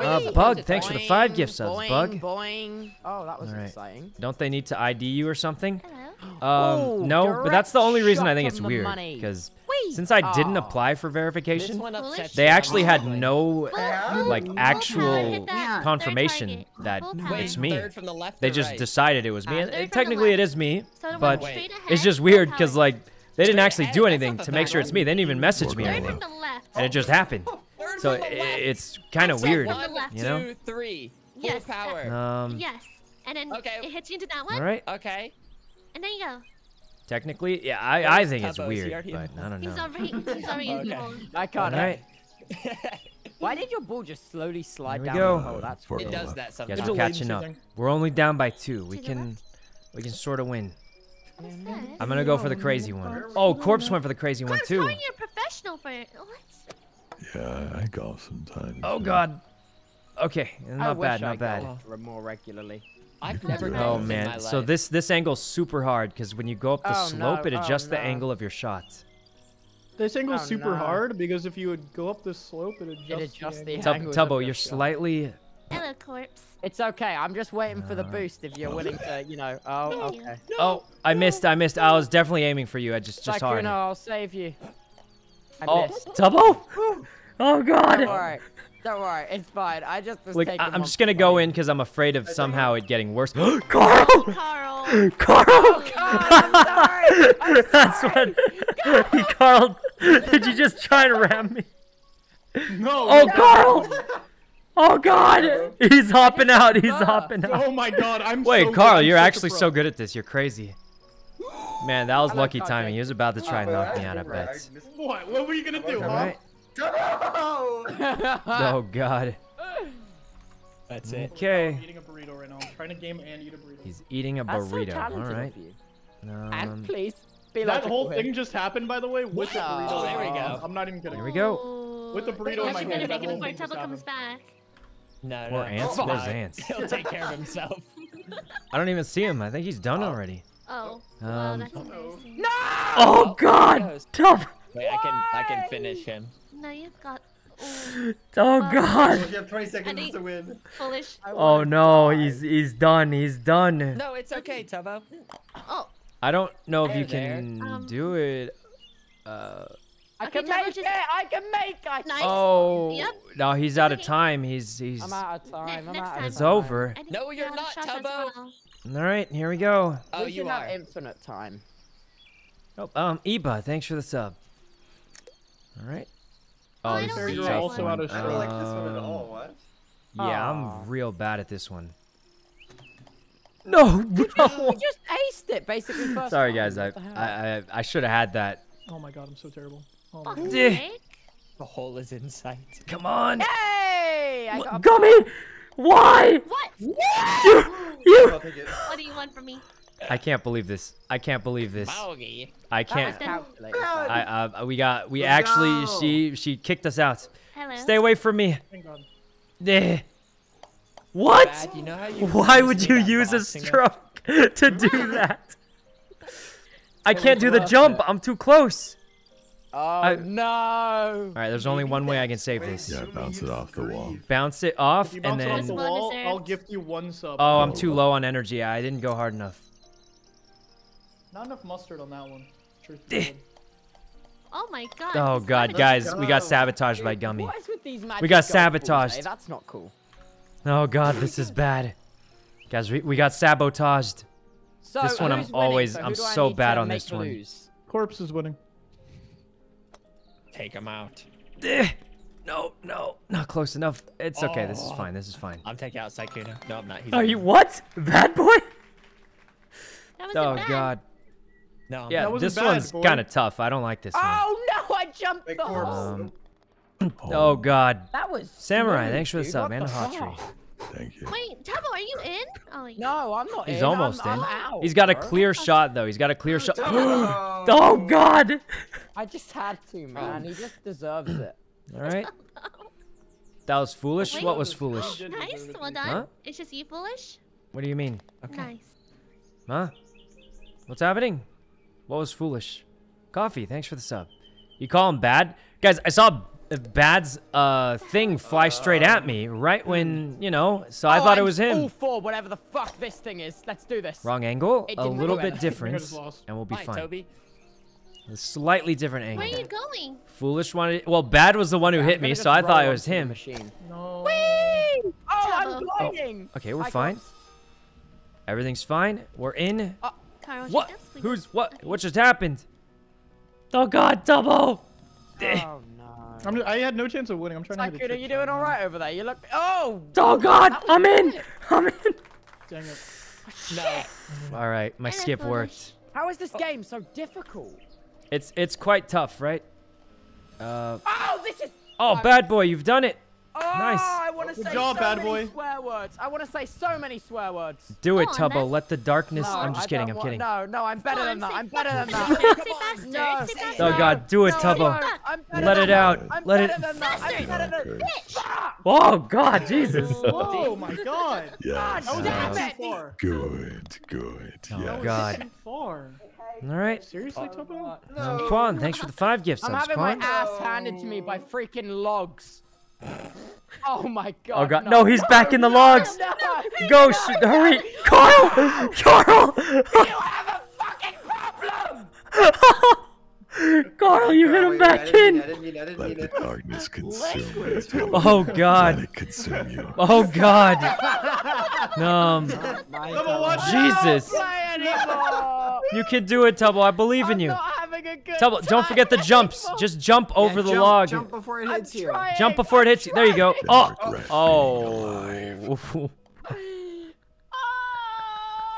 Oh. Uh, Bug, wait, thanks for the five Boing, gift subs, boing, Bug. Boing. Oh, that was All right. exciting. Don't they need to ID you or something? hello. Um, Ooh, no, but that's the only reason I think it's weird. Because Whee! Since I didn't Aw. apply for verification, one they you, actually had no Well, like we'll actual that confirmation that Wait, it's me. third from the left They or just right? decided it was me. Uh, And third it- from the technically, it left. is me. So the but one straight ahead, It's just weird because like they didn't actually ahead, do that's anything not to the make sure it's me. They didn't even message me or Third Third anything, the left. and it just happened. Third So from i the left. it's kind of said weird, One, you know. two, three. Full Yes, that- power. Um, Yes. And then Okay. it hits you into that one, all right. Okay. and there you go. Technically, yeah, I, I think it's Tubbo? Is he weird, but I don't He's know. already, he's already in Okay. I All can't. right, Why did your ball just slowly slide we down go. the hole? That's For- It weird. does that sometimes. It's we're catching up. We're only down by two. We can, we can sort of win. I'm gonna go for the crazy one. Oh, Corpse went for the crazy one Corpse, too. how are you a professional for it? What? Yeah, I golf sometimes. Oh. God. Okay, not bad, not bad. more regularly. I've never Oh, Oh golfed in my man, so life. this this angle's super hard because when you go up the Oh, slope, no. it Oh, adjusts the angle of your shots. This angle's Oh, super no. hard because if you would go up the slope, it adjusts, It adjusts the the angle. Tub- angles Tubbo, of you're shot. slightly. Hello, corpse. It's okay. I'm just waiting for the boost if you're willing to, you know. Oh, No. okay. Oh, I missed. I missed. I was definitely aiming for you. I just just hard. Sykkuno, I'll save you. I Oh, missed. Tubbo! Oh God! worry. Don't worry. It's fine. I just was Like taking I- I'm just gonna go fun. in because I'm afraid of somehow it getting worse. Karl! Karl. Karl! Oh, I'm sorry. I'm That's sorry. what. Karl, did you just try to ram me? No. Oh, no. Karl! Oh God! He's hopping out. He's suck. hopping out. Oh my God, I'm. so Wait, good, Karl, I'm you're actually so good at this. You're crazy. Man, that was lucky timing. He was about to try and Oh, knock me out, I didn't bet. What? What were you gonna do, All huh? right. No! Oh God. That's it. Okay. I'm eating a burrito right now. I'm trying to game and eat a burrito. He's eating a That's so burrito. talented of you. Um, And please be That whole queen. thing just happened, by the way, with the burrito. Oh, there we go. I'm not even kidding. Here we go. With the burrito in my hand, better that make it whole before thing just comes back. No, Poor no. ants? it's Where's fine. ants? He'll take care of himself. I don't even see him. I think he's done already. Oh, wow, Um, that's embarrassing. No! Oh God! goes. Tough. Wait, I can I can finish him. No, you've got. Oh, Oh God! You have 20 seconds think- to win. foolish. Oh no, he's he's done. He's done. No, it's okay, Tubbo. Oh, I don't know if you There, there. can Um, do it. Uh. I Okay, can Tubbo, make just- it! I can make it! nice. Oh. Yep. No, he's out of time. He's he's. I'm out of time. I'm out of time. It's over. No, you're not, shots Tubbo. well. All right, here we go. Oh, we you are. have infinite time. Oh, um, Iba, thanks for the sub. All right. Oh, I this don't is a think tough so. also out of I don't like this one at Um, all. What? Yeah, Aw. I'm real bad at this one. No, You just aced it, basically. First Sorry, guys. I What the hell? I I, I should have had that. Oh my God, I'm so terrible. Oh my Fuck's sake. The hole is in sight. Come on, Hey! I got Gummy. Why? What? You, I'll take it. What do you want from me? I can't believe this. I can't believe this. Bogey. I can't. I uh we got we Let's actually go. she she kicked us out. Hello. Stay away from me. Thank God. Eh. What? Bad, you know how you Why would you use a boxing match? stroke to do that? I can't do the jump. it. I'm too close. Oh I- no! All right, there's only one way I can save this. Yeah, bounce it off the wall. Bounce it off If you and bounce it off the wall, I'll deserved. gift you one sub. Oh, I'm too low on energy. I didn't go hard enough. Not enough mustard on that one. Truth be told. Oh my god. Oh god, lemon- guys, we got go. sabotaged by Gummy. What is with these magic We got golf balls, sabotaged. That's not cool. Oh god, this is bad. Guys, we, we got sabotaged. So This one I'm winning? always- So I'm so bad on make this one. lose? Corpse is winning. Take him out. No, no, not close enough. It's okay. This is Oh. fine. This is fine. I'm taking out Sykkuno. No, I'm not. He's Are you what? Bad boy? That was Oh bad. god. No. Yeah, That this bad, one's kind of tough. I don't like this one. Oh no! I jumped Big the corpse. hole. Um, oh god. That was Samurai, smooth, thanks for the dude. sub What and the the hot tree. Thank you. Wait, Tubbo, are you in? Oh, yeah. No, I'm not. He's in. almost I'm, in. I'm out, He's got a clear shot though. He's got a clear shot. Oh. oh God! I just had to, man. He just deserves it. All right. That was foolish. Wait. What was foolish? Nice, well done. Huh? It's just you foolish? What do you mean? Okay. Nice. Huh? What's happening? What was foolish? Coffee, thanks for the sub. You call him bad? Guys, I saw Bad's uh thing fly straight at me right when, you know, so I Oh, thought it I'm was him. All for whatever the fuck this thing is. Let's do this. Wrong angle, a little bit it. different, and we'll be Fine, fine. Toby. A slightly different angle. Where are angle. you going? Foolish wanted, well, Bad was the one who I'm hit me, so I thought it was onto the him. Machine. No. Oh, I'm Tubbo. gliding. Okay, we're Hi, fine. Cops. Everything's fine. We're in. Karl, should What? dance, please? Who's what? What just happened? Oh God, Double! Oh no. I'm just, I had no chance of winning. I'm trying to hit a Sykkuno, you doing all man. right over there? You look. Oh. Oh God, I'm in. I'm in. Dang it. No. All right, my And skip worked. How is this game so difficult? It's it's quite tough, right? Uh Oh, this is. oh, bad boy, you've done it. Oh, Nice. I want to Good say job, so bad many boy. swear words. I want to say so many swear words. Do it, Go on, Tubbo. then. Let the darkness. No, I'm just kidding. I'm kidding. No, no, I'm better than that. I'm better than that. say faster, No. faster. Oh God, do it, No, Tubbo. no, I'm Let it out. I'm Let better it- Than that. I'm better than Okay. Oh God, Jesus. Oh my god. Yes. God That was damn a bit it. too far. Good. Good. Oh, yes. God. All right. Seriously, Tubbo? Um, Quan, thanks for the five gift I'm having my ass handed to me by freaking logs. Oh my god. Oh God, no, no, he's back in the logs. No, Go, sh- hurry, Karl, Karl. you have a fucking problem. Karl, you hit Oh, him wait, back in. mean- I didn't mean- I didn't Let the darkness consume you. Tubbo. Oh Let God. it consume you. Oh God. Um, Tubbo, watch out! Jesus. You can do it, Tubbo. I believe in I'm you. Not having a good Tubbo, don't forget the jumps. Just jump over the jump, log. Jump before it I'm hits you. trying, Jump before it I'm hits you. There you go. Oh. Oh. Oh,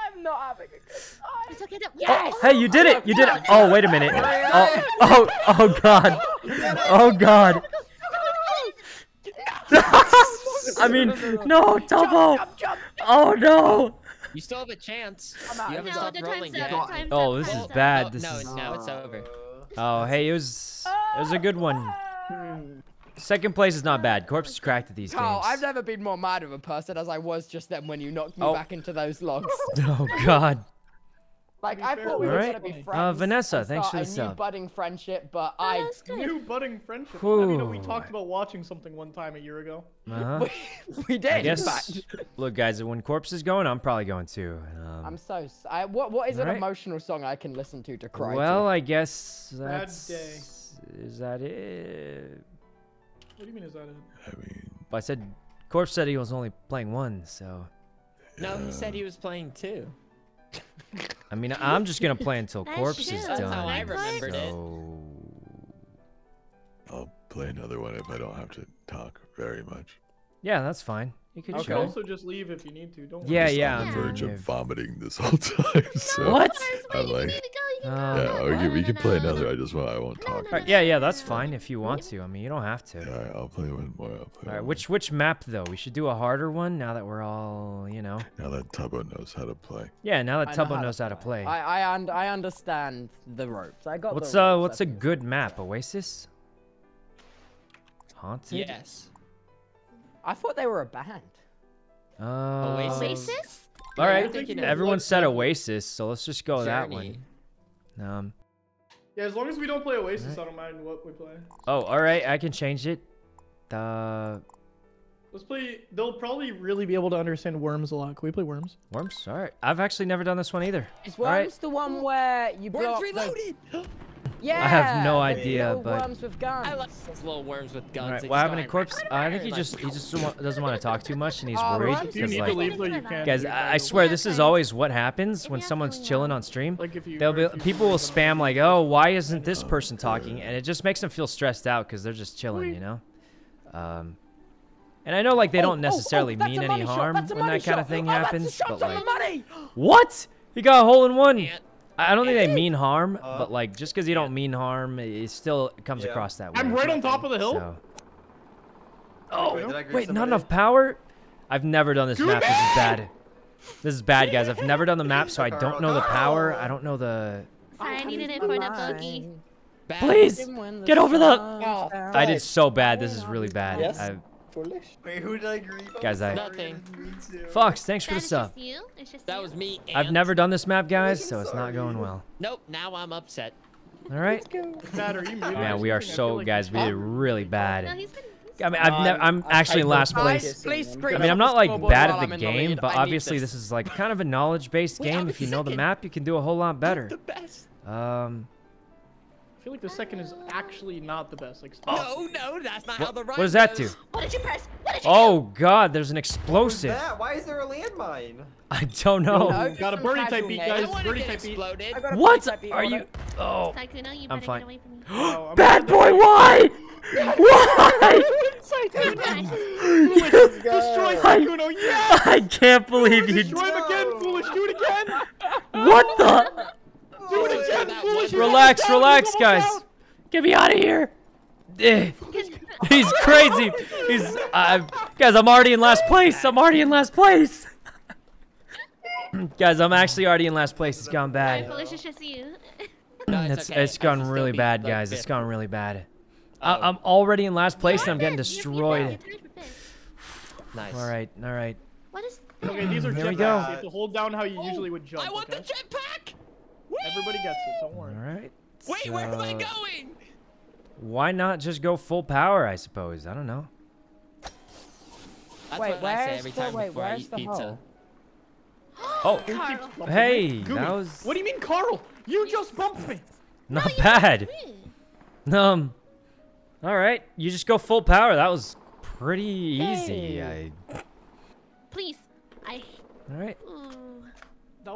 I'm not having a good time. It's okay. That- oh, Yes! Hey, you did it. You did it. Oh, wait a minute. Oh, oh, oh God. Oh God. I mean, no, Tubbo. Jump, jump. Oh no. You still have a chance. You haven't No, stopped rolling yet. up. Oh, up, this is bad. Oh, This no, is. now it's over. Oh, hey, it was. It was a good one. Ah. Second place is not bad. Corpse is cracked at these Karl, I've never been more mad of a person as I was just then when you knocked me Oh. back into those logs. Oh God. Like I thought we were Alright. gonna be Uh, friends. Vanessa, and thanks start for a the new sub. budding friendship, but Oh, I. New budding friendship. I mean, we talked about watching something one time a year ago. Uh-huh. we did. I guess. fact. Look, guys, when Corpse is going, I'm probably going too. Um, I'm so. s- I, what what is an Alright. emotional song I can listen to to cry? well, to? I guess Bad that's. day. Is that it? What do you mean is that it? I mean, But I said Corpse said he was only playing one, so No, he said he was playing two. I mean I'm just gonna play until That's Corpse true. is That's done. how I remembered it. I'll play another one if I don't have to talk very much. Yeah, that's fine. You can You can chill. also just leave if you need to. Don't worry. Yeah, yeah. On the verge of vomiting this whole time. So What? I'm like, You need to go. You can go. yeah, okay, we can play another. I just want, I won't talk. Alright, yeah, yeah, that's fine if you want to. I mean, you don't have to. Yeah, all right, I'll play one more. I'll play All right, one which which map though? We should do a harder one now that we're all, you know. Now that Tubbo knows how to play. Yeah, now that I know Tubbo knows how to play. I I, und- I understand the ropes. I got. What's the uh what's a good map? Oasis? Haunted? Yes. I thought they were a band. Uh, Oasis? Oasis? All Yeah, right, I'm thinking of everyone said Oasis, so let's just go that Journey. one. Um. Yeah, as long as we don't play Oasis, I don't mind what we play. Oh, all right, I can change it. The Let's play. They'll probably really be able to understand Worms a lot. Can we play Worms? Worms. All right, I've actually never done this one either. Is All right. Worms the one where you blow Worms up the- Reloaded! Yeah. have no idea, little but- worms with guns. I like those little worms with guns. All right, what happened to Corpse? like- I think he just he just doesn't want- to talk too much, and he's Oh, worried Worms, you because need to leave, though, you can. Guys, I, I swear this is always what happens when someone's chilling on stream. Like if you. They'll be people will spam like, "Oh, why isn't this person talking?" And it just makes them feel stressed out because they're just chilling, you know. Um, and I know like they Oh, don't oh, oh, necessarily mean any harm when that kind of thing oh, happens, but like, what? He got a hole in one. Can't- I I don't think they mean harm, Uh, but like just because you don't mean harm, it still comes Yeah. across that way. I'm right on top of the hill. So. Oh, Wait, did I grab wait, not enough power. I've never done this map. This is bad. This is bad, guys. I've never done the map, so I don't know the power. I don't know the. I needed it for the boogie. Please get over the. Oh, I did so bad. This is really bad. Yes. I, Foolish. Wait, who did I grieve? Guys, I- sorry, Nothing. Fox, thanks for the is sub. just you? It's just That you? was me. I've never done this map, guys, so it's not going well. Nope. Now I'm upset. All right. Bad, are you Man, we are something? I feel so, guys. We did really No, bad. he's been. I mean, I've never. I'm actually in last place. I mean, I'm not like bad at the in the game, but I obviously this. this is like kind of a knowledge-based game. If you know the map, you can do a whole lot better. The best. Um, I feel like the second is actually not the best. Like, No, no, that's not how the rhyme what does that do? What did you press? What did you Oh God, there's an What was explosive. that? Why is there a landmine? I don't know. No, Oh, got a some birdie type beat, hate. I guys. want Birdie type beat. exploded. I got What are you? Oh, do? You I'm fine. get away from me. Oh, bad boy, why? Why? You guys. Destroy Sykkuno, yeah! I can't believe you. Destroy him again, foolish. Do it again. What the? Do it Oh, again, foolish. Relax, relax, guys. Get me out of here. Eh. He's crazy. He's uh, guys. I'm already in last place. I'm already in last place. guys, I'm actually already in last place. It's gone bad. Foolish, it's just you. No, It's okay. it's I gone really bad, guys. It's gone really bad. I, Oh. I'm already in last place and I'm getting You're fifth, you're destroyed. fifth, you're tied for fifth. Nice. All right, all right. What is Okay, these are Here we jetpacks. go. You have to hold down how you usually would jump. I want okay? the jetpack. Everybody gets it. Don't worry. right. Wait, where am I going? Why not just go full power? I suppose. I don't know. That's Wait, what I say where's every the- time wait, before I eat pizza. hole? Oh, Karl? hey, Gooby, that was What do you mean, Karl? You just bumped me. not bad. Hmm. Um, all right, you just go full power. That was pretty easy. I, Please. I. all right. Ooh.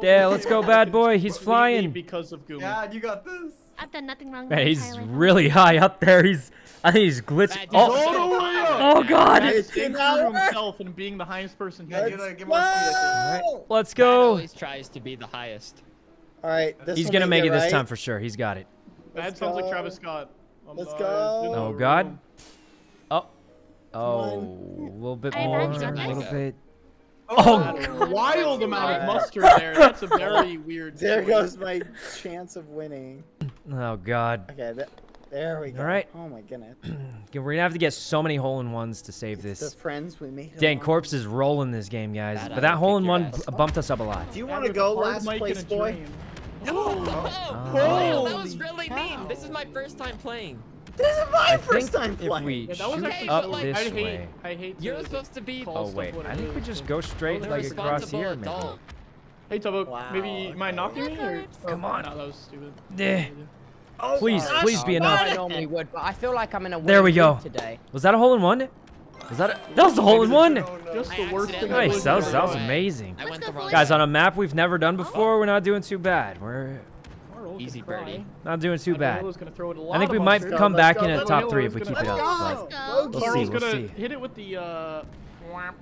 That Yeah, let's go, bad boy. He's flying. because of Goomy. God, you got this. I've done nothing wrong. Man, he's entire life. really high up there. He's, I think he's glitching. Oh, dude. Oh, no, no, oh God. That's It's thinking an himself and being the highest person Yeah, here. get, a, get more speed. I All right, let's Bad go. always tries to be the highest. All right. This He's gonna make it this time for sure. He's got it. That Let's sounds like. Travis Scott. I'm Let's uh, go. Oh God. Oh, oh, a little bit more, a little bit. Oh, Oh, God. wild amount of mustard there. That's a very weird. There choice. goes my chance of winning. Oh God. Okay, th- there we go. All right. Oh my goodness. We're gonna have to get so many hole in ones to save The this. friends we made. Dang, along. corpse is rolling this game, guys. Bad But that hole in one ass. bumped us up a lot. Do you want to go last mic place, and a boy? drain. Oh. oh, Oh. that was really mean. This is my first time playing. This is my I first think time if playing. we Yeah, that was shoot actually but up like, this I hate, way. I hate. You're to supposed to be Oh wait, I think we just go straight the like across responsible here, maybe. Hey Tubbo, Wow, maybe am I okay. knocking me or? Come oh, on. No, that was stupid. Eh. Oh, Please, gosh. please be enough. I normally would, but I feel like I'm in a There we go. today. Was that a hole in one? Was that a, that was a hole in one? Oh, no. Just the worst thing. Nice, that was, that was amazing. I went the wrong. Guys, way. on a map we've never done before, we're not doing too bad. We're Marlo Easy birdie. not doing too bad. Throw it a lot I think we might come let's back go, in a let's top three if we keep it up. Let's But go. We'll see, we'll see. hit it with the uh. wham.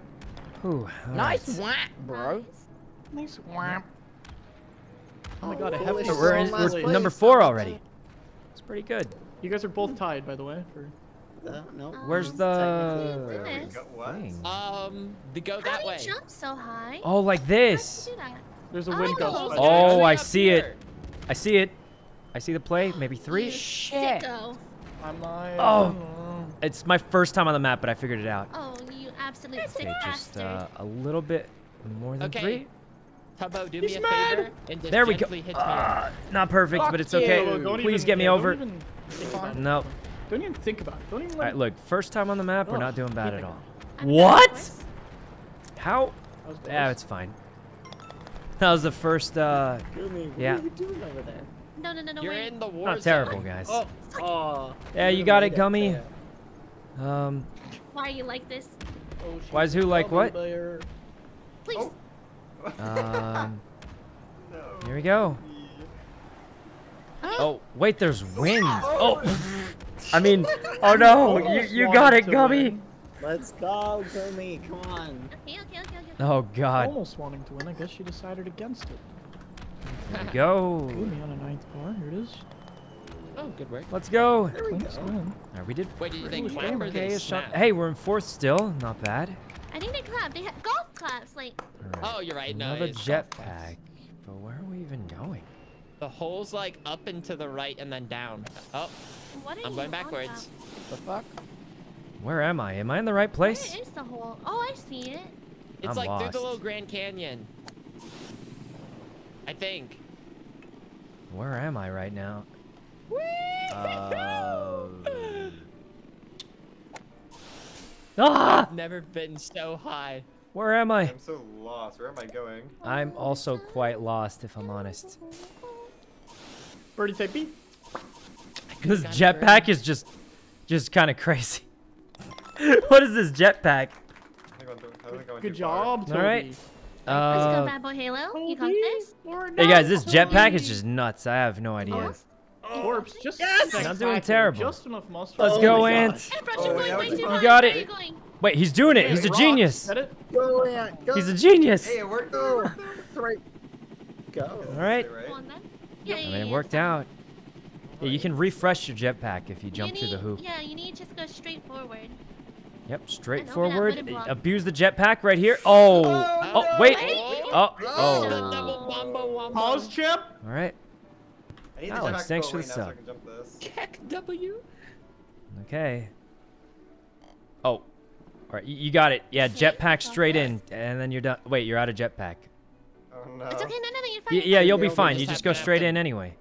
Whew, Nice right. whack, bro. Nice wham. Oh my Oh, god, a foolish hefty. We're, in, we're number four already. It's pretty good. You guys are both tied, by the way. For Uh, no. Where's Um, the Go- What? thing? Um, the go How that do way. you jump so high? Oh, like How this. do you do that? there's a Oh, wind no. gust. Oh, I see it. Here. I see it. I see the play. Maybe three. You Shit. sicko. I'm lying. Oh. It's my first time on the map, but I figured it out. Oh, you absolute sick Okay, just uh, a little bit more than Okay. three. Tubbo, do He's me a mad. favor and just There we go. hit me. Ah, not perfect, Fuck but it's okay. Don't- don't Please even- get me yeah, over. even think. No. Don't even think about it. Don't even All let right, look. First time on the map, we're not doing bad at all. I'm What? How? Yeah, it's fine. That was the first. uh Goomy, what Yeah. are you doing over there? No, no, no, no, You're wait. in the war Not zone. terrible, guys. Oh, oh. Yeah, you got it, Gummy. fail. Um, Why are you like this? Oh, Why is who like what? there. Please. um, No. here we go. Oh, wait, there's wind. Oh, I mean, oh no, you, you got it, Gummy. win. Let's go, Gummy. Come on. Okay, okay, okay, okay. Oh God, Almost wanting to win. I guess she decided against it. Here we go. Ooh, me on a ninth bar. Here it is. Oh, good work. Let's go. Thanks, man. Alright, we did. Wait, did you think clap or okay. they shot. snap? Hey, we're in fourth still. Not bad. I need a clap. They have golf claps. Like, Alright, Oh, you're right. No, Another it's jetpack. But where are we even going? The hole's like up and to the right and then down. Oh, what are I'm you going on backwards. The fuck? Where am I? Am I in the right place? Where is the hole? Oh, I see it. It's I'm like through the little Grand Canyon. I think. Where am I right now? Uh... Ah! Never been so high. Where am I? I'm so lost. Where am I going? I'm also quite lost, if I'm honest. Birdie type B. This jetpack is just, just kind of crazy. what is this jetpack? I think I'm doing- I think I'm going Good job, Toby. All right. Let's go, Uh, bad boy Halo. You got this? hey guys, this jetpack is just nuts. I have no idea. Almost? Corpse, just Not doing terrible. Just enough mustard. Let's Oh go, my Ant. gosh. Hey, Brush, Oh, you're going yeah, way we too got it. Where are you going? Wait, he's doing it. Hey, He's a rocks, genius. Go, Ant, go. He's a genius. Hey, it worked Go. That's right. Go. All right. Right? Go on then. Yeah, I mean, it worked out. Yeah, you can refresh your jetpack if you jump you through the hoop. Yeah, you need to just go straight forward. Yep, that straightforward. Abuse the jetpack right here. Oh, Oh, oh, no. wait. Wait. Oh, oh. double wombo wombo. Pause, chip. All right. I need the Alex, thanks for the now so I sub. can. Keck W. Okay. Oh, all right. You you got it. Yeah, jetpack straight in, and then you're done. Wait, you're out of jetpack. Oh no. It's okay, no, no, no, you're fine. Y- yeah, you'll be fine. You just go straight in anyway.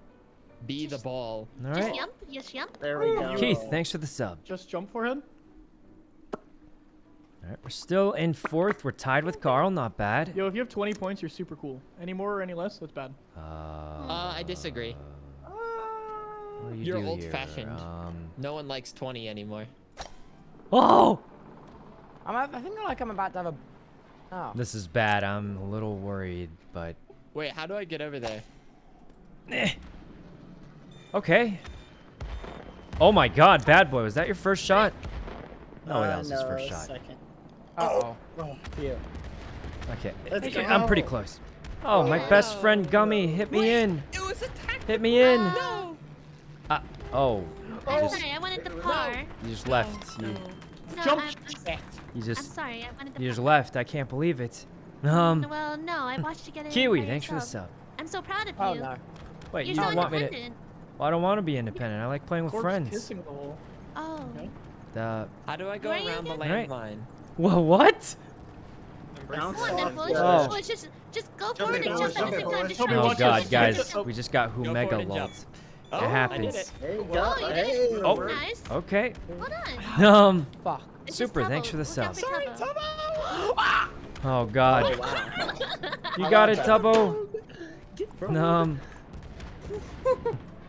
Be the ball. All Just jump, just jump. There we go. Keith, thanks for the sub. Just jump for All right, we're still in fourth. We're tied with Karl. Not bad. Yo, if you have 20 points, you're super cool. Any more or any less, that's bad. Uh, Uh, I disagree. what do you You're old-fashioned. Um, No one likes 20 anymore. oh, I'm, I think like I'm about to have a. Oh. this is bad. I'm a little worried, but Wait, how do I get over there? eh. okay. Oh my God, bad boy, was that your first shot? No, Uh, that was his first shot. Second. Uh-oh. Oh, phew. Okay, Let's go. I'm pretty close. Oh, my best friend Gummy hit me in. It was attacked. Hit me in. No. Uh, oh, I'm just- sorry, I wanted the par. you just left. You, No, Jump I'm, I'm, I'm just, sorry, I wanted the you just left. I can't believe it. Um, Well, no, I watched you get it. in Kiwi, by thanks for the yourself. sub. I'm so proud of you. Oh you. no. Wait, You're you don't want me to? Well, I don't want to be independent. I like playing with Corpse friends. kissing the hole. Oh. Okay. The How do I go Where around the again? landmine? Whoa, what? Bounce Come on, then, off Oh. Bush, just, just go Jump forward it, and Bush, jump at the it, same time. Just Toby, Oh to watch jump God, guys, Oh. we just got who Go mega forward and jump. lult. Oh, It happens. it. There you Oh, go. you did Hey, it. Oh. Nice. Okay. Hold on. Um. Fuck. It's Super, thanks for the Look sub. for Tubbo. Oh God. Oh, wow. You got it, that. Tubbo. Um.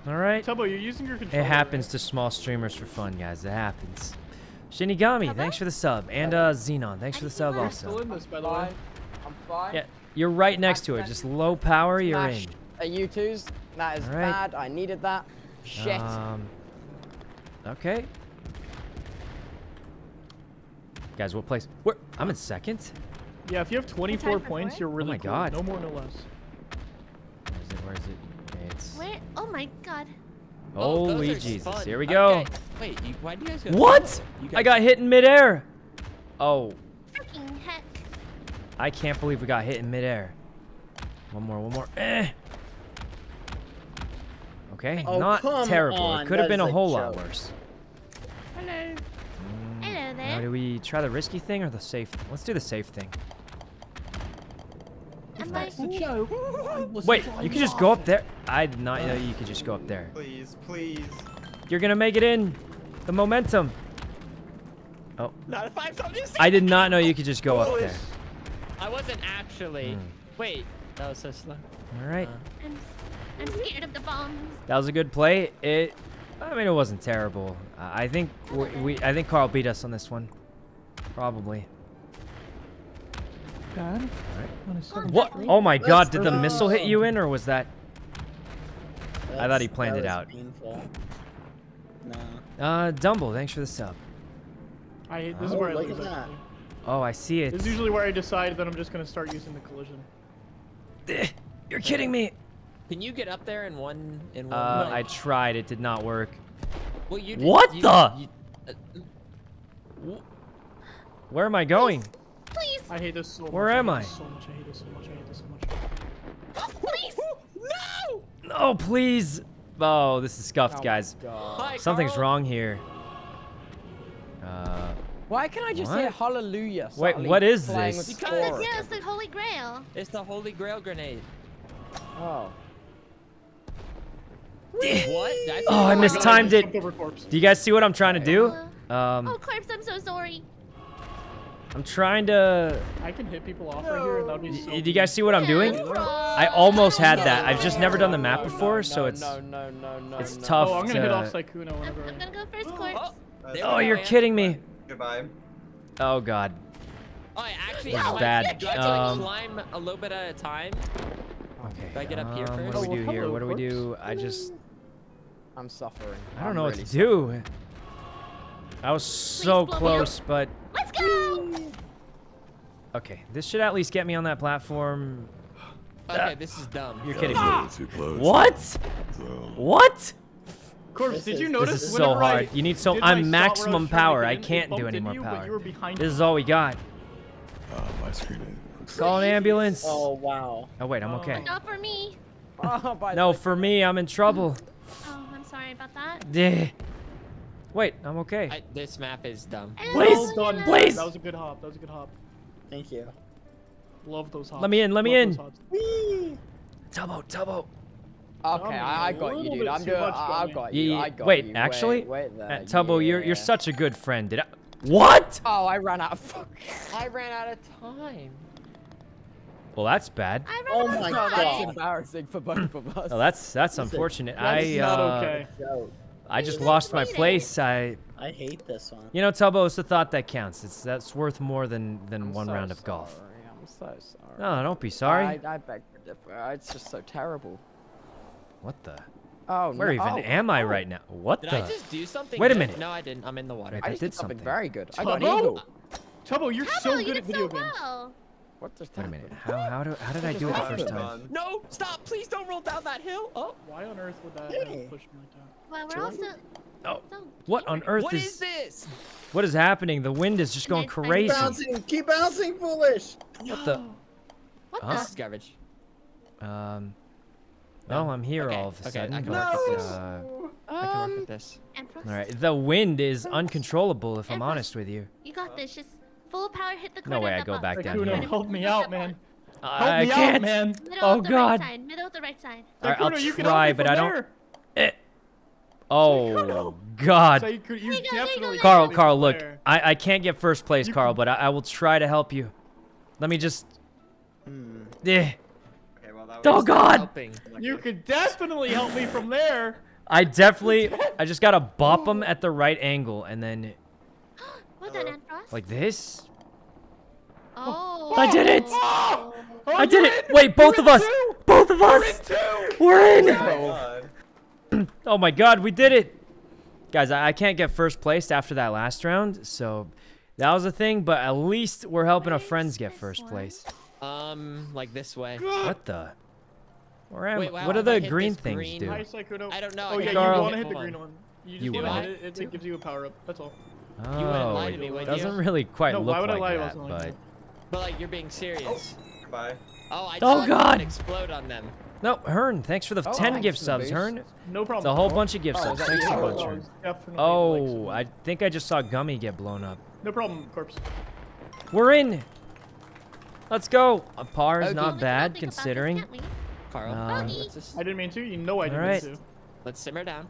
All right. Tubbo, you're using your controller. It happens to small streamers for fun, guys. It happens. Shinigami, thanks for the sub, and uh, Xenon, thanks for the sub Right? Still also. in this, by the way. I'm fine. Yeah, you're right next to it. Just low power, you're in. Smashed A U2s. That is All right. bad. I needed that. Shit. Um. Okay. Guys, what place? Where? I'm in second. Yeah, if you have 24 points, you're really my cool. God. No more, no less. Where is it? Where is it? It's. Where? Oh my God. Oh, Holy are Jesus! fun. Here we go. Okay. Wait, you, why do you guys go? What? You I got hit in midair. Oh, Freaking heck. I can't believe we got hit in midair. One more, one more. Eh. Okay, Oh, not terrible. on, It could have been a is a whole lot worse. Hello. Mm, Hello Now, there. do we try the risky thing or the safe? Thing? Let's do the safe thing. I'm like, It's a joke. Wait, you can just go up there. I did not know you could just go up there. Please, please. You're gonna make it in. The momentum. Oh, Not if I'm something. I did not know you could just go up there. I wasn't actually. Hmm. Wait, that was so slow. All right, I'm, I'm scared of the bombs. that was a good play. It, I mean, it wasn't terrible. Uh, I think we, we, I think Karl beat us on this one. Probably. Bad. Alright. On a seven What? Oh my God! Did the missile hit you in, or was that? I thought he planned it out. Painful. No. Uh, Dumble, thanks for the sub. I, this is Oh, where I look lose. at that. Oh, I see it. This is usually where I decide that I'm just gonna start using the collision. Eh, You're kidding me. Can you get up there in one in one? Uh, like- I tried. It did not work. Well, you did- What you- the? you- uh, Where am I going? Please I hate this so much. Where I am hate I? this So much. I hate this so much. I hate this so much. Please. No, please. Oh, this is scuffed, Oh, guys. Hi, Something's Karl. wrong here. Uh, Why can I just What? say hallelujah? Wait, what is this? Because- It's, yeah, it's the Holy Grail. It's the Holy Grail grenade. Oh. What? That's Oh, I my missed mistimed it. jumped over corpse. do you guys see what I'm trying to do? Oh, Um, Corpse, I'm so sorry. I'm trying to. I can hit people off right here, that would be so. Do you guys see what I'm doing? I almost had that. I've just never done the map before, so it's no, no, no, no, it's tough Oh, I'm gonna hit off to. Sykkuno I'm, whenever. I'm gonna go first, Corpse. Oh, That's there Oh, we you're kidding me. Goodbye. Oh God. Oh, I actually, This is bad. Do I have to like, Um, climb a little bit at a time? Okay. Do I get up here um, first? What do we Oh, do here? What do we do? I just. I'm suffering. I don't know what to do. I was so blow me up. close, but Let's go. okay. This should at least get me on that platform. Okay, this is dumb. You're kidding it's me. little too close. What? What? Corpse, This did is- you notice? This is so whenever I hard. You need so. I'm shot where I was maximum power. I can't do any more you, power. You were This me. is all we got. uh, my screen looks Call an ambulance. Oh wow. Oh wait, I'm Oh. okay. Not for me. Oh, No, for me, I'm in trouble. Oh, I'm sorry about that. Yeah. Wait, I'm okay. I, this map is dumb. Please, Well done. please. That was a good hop. That was a good hop. Thank you. Love those hops. Let me in, let me Love in. those hops. Whee! Tubbo, Tubbo. Okay, I got you, dude. I'm doing. much I, for I me. got Ye- you. I got wait, you. actually, wait, wait there. Tubbo, you're you're such a good friend. Did I? What? Oh, I ran out of. Fuck. I ran out of time. Well, that's bad. Oh my out of That's embarrassing for both of us. Oh, that's that's Listen, unfortunate. That's I not uh, okay. Yo, I just lost my place. I, I hate this one. you know, Tubbo, it's the thought that counts. It's that's worth more than than I'm one so round of golf. sorry, I'm so sorry. No, don't be sorry. I, I beg to differ. Uh, it's just so terrible. What the? Oh, Where no. even oh, am I oh. right now? What Did the? I just do something? Wait a minute. No, I didn't. I'm in the water. Wait, I I just did did something something. very good. I got an Tubbo? eagle. Tubbo, you're Pablo, so you good did at video so games. well. What just Wait a minute. How how do how did I do it the first time? No, stop! Please don't roll down that hill. Oh, Why on earth would that Hey. have pushed me like that? Well, we're also. Oh, what on earth what is is this? what is happening? The wind is just going Nice, nice. crazy. Keep bouncing, keep bouncing, foolish. What the? What Huh? This is garbage. Um. Oh, I'm here Okay, all of a okay, I sudden. can but, work with this. uh, I can work Um, with this. Empress. all right. The wind is uncontrollable. If I'm honest with you. You got this. Just full power. Hit the No way I that go box. back down Sykkuno, here. help me out, man. Help I me can't. out, man. Middle Oh, God. right side. Middle of the right side. All right, I'll Sykkuno, you can help try, but I don't. Eh. Oh God. Sykkuno, you There you go, there you definitely. Karl, Karl, look. I, I can't get first place, You Karl, but I, I will try to help you. Let me just. Hmm. Yeah. Okay, well, Oh God! Helping. You could definitely help me from there. I definitely. I just gotta bop them at the right angle, and then Well done, Empress. like this. Oh. I did it! Oh, I did it! in! Wait, both You're of us! too! Both of You're in us! We're in! Oh my god. Oh my God, we did it! Guys, I, I can't get first place after that last round, so that was a thing. But at least we're helping our friends get first one? place. Um, like this way. What the? Where am? Wait, wow, what do the green things green- do? I don't know. Oh yeah, you want to hit the green one. You You just want to hit it. It gives you a power up. That's all. Wouldn't Oh, lie to it me, would doesn't you? really quite no, look why would like I lie? That, wasn't like but. But like you're being serious. Goodbye. Oh, I Oh, just God. explode on them. no, Hearn, thanks for the Oh, 10 gift subs. Hearn. No problem. It's a whole bunch of gift Oh, subs. Thanks a bunch, Oh, Hearn. Oh, I think I just saw Gummy get blown up. No problem, corpse. We're in. Let's go. A par is Okay. not Well, we can all bad think about this, considering. Karl, Um, I didn't mean to. You know I didn't Alright. mean to. let's simmer down.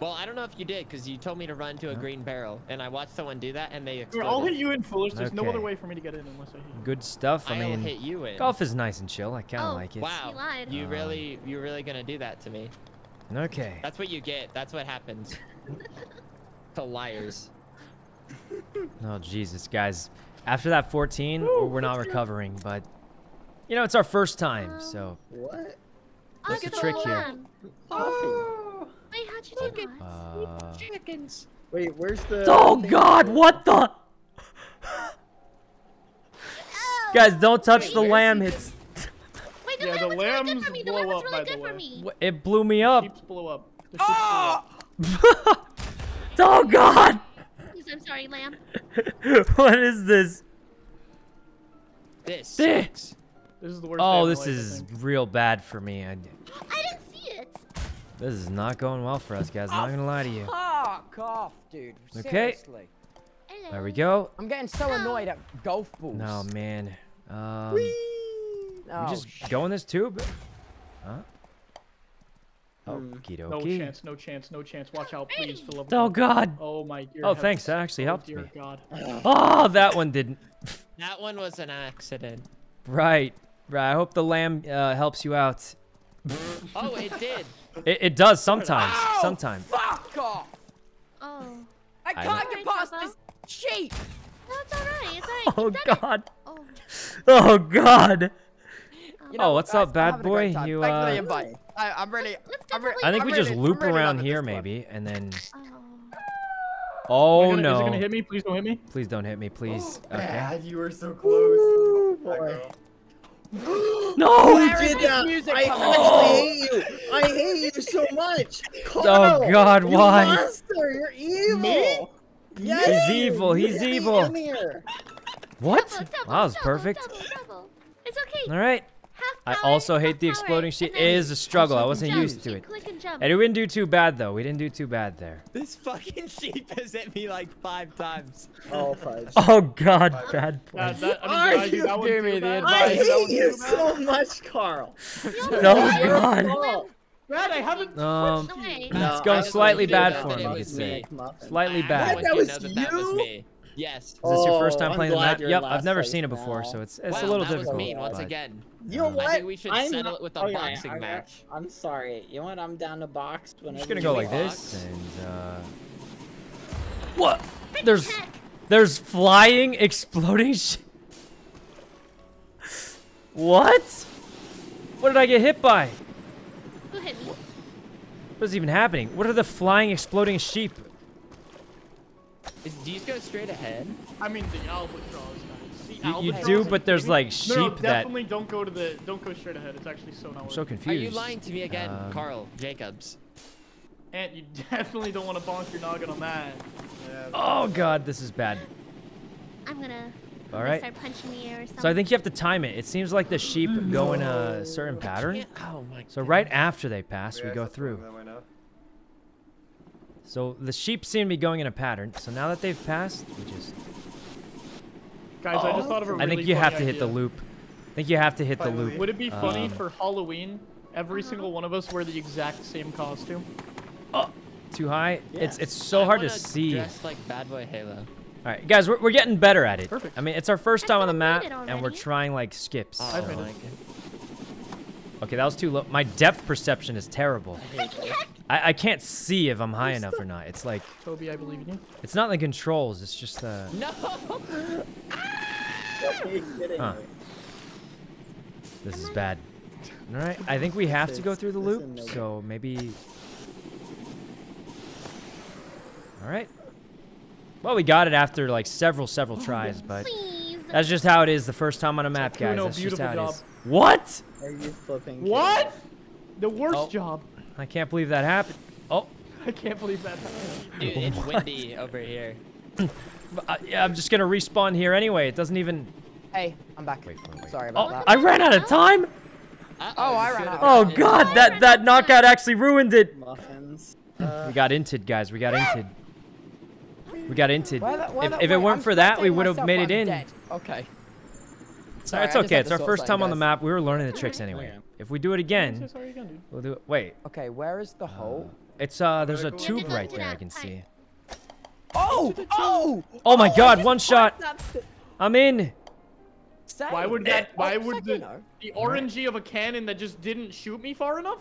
Well, I don't know if you did because you told me to run to a green barrel, and I watched someone do that, and they Here, exploded. I'll hit you in foolish. There's no other way for me to get in unless I hit you. Good stuff. I I'll mean, hit you in. golf is nice and chill. I kind of Oh, like it. Wow, lied. you Um, really, you're really gonna do that to me? Okay. That's what you get. That's what happens. to liars. Oh Jesus, guys. After that 14, we're- we're not recovering, but you know it's our first time, so What? What's the trick here? um, Coffee. Wait, how'd you do that? uh, Chickens. Wait, where's the? Oh? God, what the? Guys, don't touch the lamb. It's Wait, the Yeah, lamb the was really good lambs for me. The lamb was up, really good for me. it blew me up. Sheeps blow up. The sheeps blow up. oh God. Please, I'm sorry, lamb. what is this? This. Sucks. This is the worst. Oh, this life, is real bad for me. I, I didn't see it. This is not going well for us, guys. Not gonna lie to you. Fuck off, dude. Okay. Seriously. Hello. There we go. I'm getting so annoyed at golf balls. No, man. Um, we Oh, just sh- go in this tube? Huh? Oh, Hmm. okie No dokie. chance, no chance, no chance. Watch out, please, for love Oh, God. God. Oh my dear. Oh, heavens. thanks. That actually helped Oh, helped dear me. God. Oh, that one didn't. That one was an accident. Right. Right. I hope the lamb uh, helps you out. Oh, it did. It, it does sometimes. Ow, Sometimes. Fuck off! Oh. I I can't get past this sheep! No, it's alright. It's alright. Oh, You've it. God. Oh. Oh, God. You Oh, what's guys? up, I'm bad having a great boy? time. You, Thanks for the uh, invite. I, I'm really. Let's I'm re- I think I'm we just really- loop really around here, this one. maybe, and then. Oh. Oh, gonna- no. Is it gonna hit me? Please don't hit me. Please don't hit me, please. Okay. Dad, you were so close. boy. No! Where You did that. music I coming actually hate you. I hate you so much. Karl, Oh, God, you why? monster, you're evil. Me? Yes, He's evil, he's evil. in here. What? Double, double, Wow, that was double, perfect. Double, double. It's okay. All right. Half I also hate the exploding sheet. and It then is a struggle. I wasn't jump, used to it. And jump. And we didn't do too bad, though. We didn't do too bad there. This fucking sheep has hit me like five times. Oh, fudge. Oh, God. Bad Yeah, point. that, I mean, Are did I do you that one giving me the advice. I Did that hate you so much, Karl. Oh, God. Brad, I haven't. Um, No way. It's No, going slightly bad for That me, you was could say. Slightly bad. want That was know that that was you? me. Yes. Is this your first Oh, time I'm playing the glad map? you're Yep, last I've never place seen it before, now. so it's it's wow, a little that difficult. was mean once but- again. You know Um, what? I think we should I'm settle not- it with a okay, boxing I'm, match. I'm sorry. You know what? I'm down to box I'm just gonna go like box. this and uh. What? There's there's flying, exploding sh. What? What did I get hit by? Who hit me? What is even happening? What are the flying, exploding sheep? Is, do you just go straight ahead? I mean, the albatross. guys. The You, you albatross do, is but there's like sheep no, no, that. definitely don't go to the. Don't go straight ahead. It's actually so not I'm so confused. Are you lying to me again, Um, Karl Jacobs? And you definitely don't want to bonk your noggin on that. Oh god, this is bad. I'm gonna. I'm All gonna right. Start punching the air or something. So I think you have to time it. It seems like the sheep go in a certain pattern. Yeah, Oh my. So right after they pass, we go stop through. going that way now. So the sheep seem to be going in a pattern. So now that they've passed, we just. Guys, I just thought of a I really think you have to funny hit the loop. I think you have to hit the loop. Would it be funny Um, for Halloween? Every single one of us wear the exact same costume. Oh, Too high? It's it's so I hard to see. All Dress like Bad Boy Halo. right, guys, we're, we're getting better at it. Perfect. I mean, it's our first time on the map, and we're trying like skips. Oh I've made it. God. Okay, that was too low. My depth perception is terrible. I, I can't see if I'm high enough or not. It's like Toby, I believe in you. it's not the controls. It's just the. No. Are you kidding Huh. This is bad. All right, I think we have to go through the loop. So maybe. All right. Well, we got it after like several, several tries, but that's just how it is the first time on a map, guys. That's just how it job. is. What? Are you flipping? What? The worst Oh. job. I can't believe that happened. Oh, I can't believe that happened. Dude, it's windy over here. but, uh, yeah, I'm just gonna respawn here anyway. It doesn't even. Hey, I'm back. Wait, wait, wait. Sorry Oh, about that. I ran out of time. Uh-oh, Oh, I ran out. Oh gotten it. God, that that knockout actually ruined it. Muffins. We got inted, guys. We got inted. We got inted. Where the- where If, the- if it wait, weren't I'm for that, we would have made it I'm in. dead. Okay. No, Sorry, it's okay. It's our first something, time on the map. We were learning the tricks anyway. If we do it I'm so again, sorry again, dude. we'll do it. Wait, Okay, where is the hole? it's uh, there's a tube right there. I can see. Oh! Oh! Oh my I God! One shot. I'm in. Same. Why would that? Why Oh, would the no. the orangey of a cannon that just didn't shoot me far enough?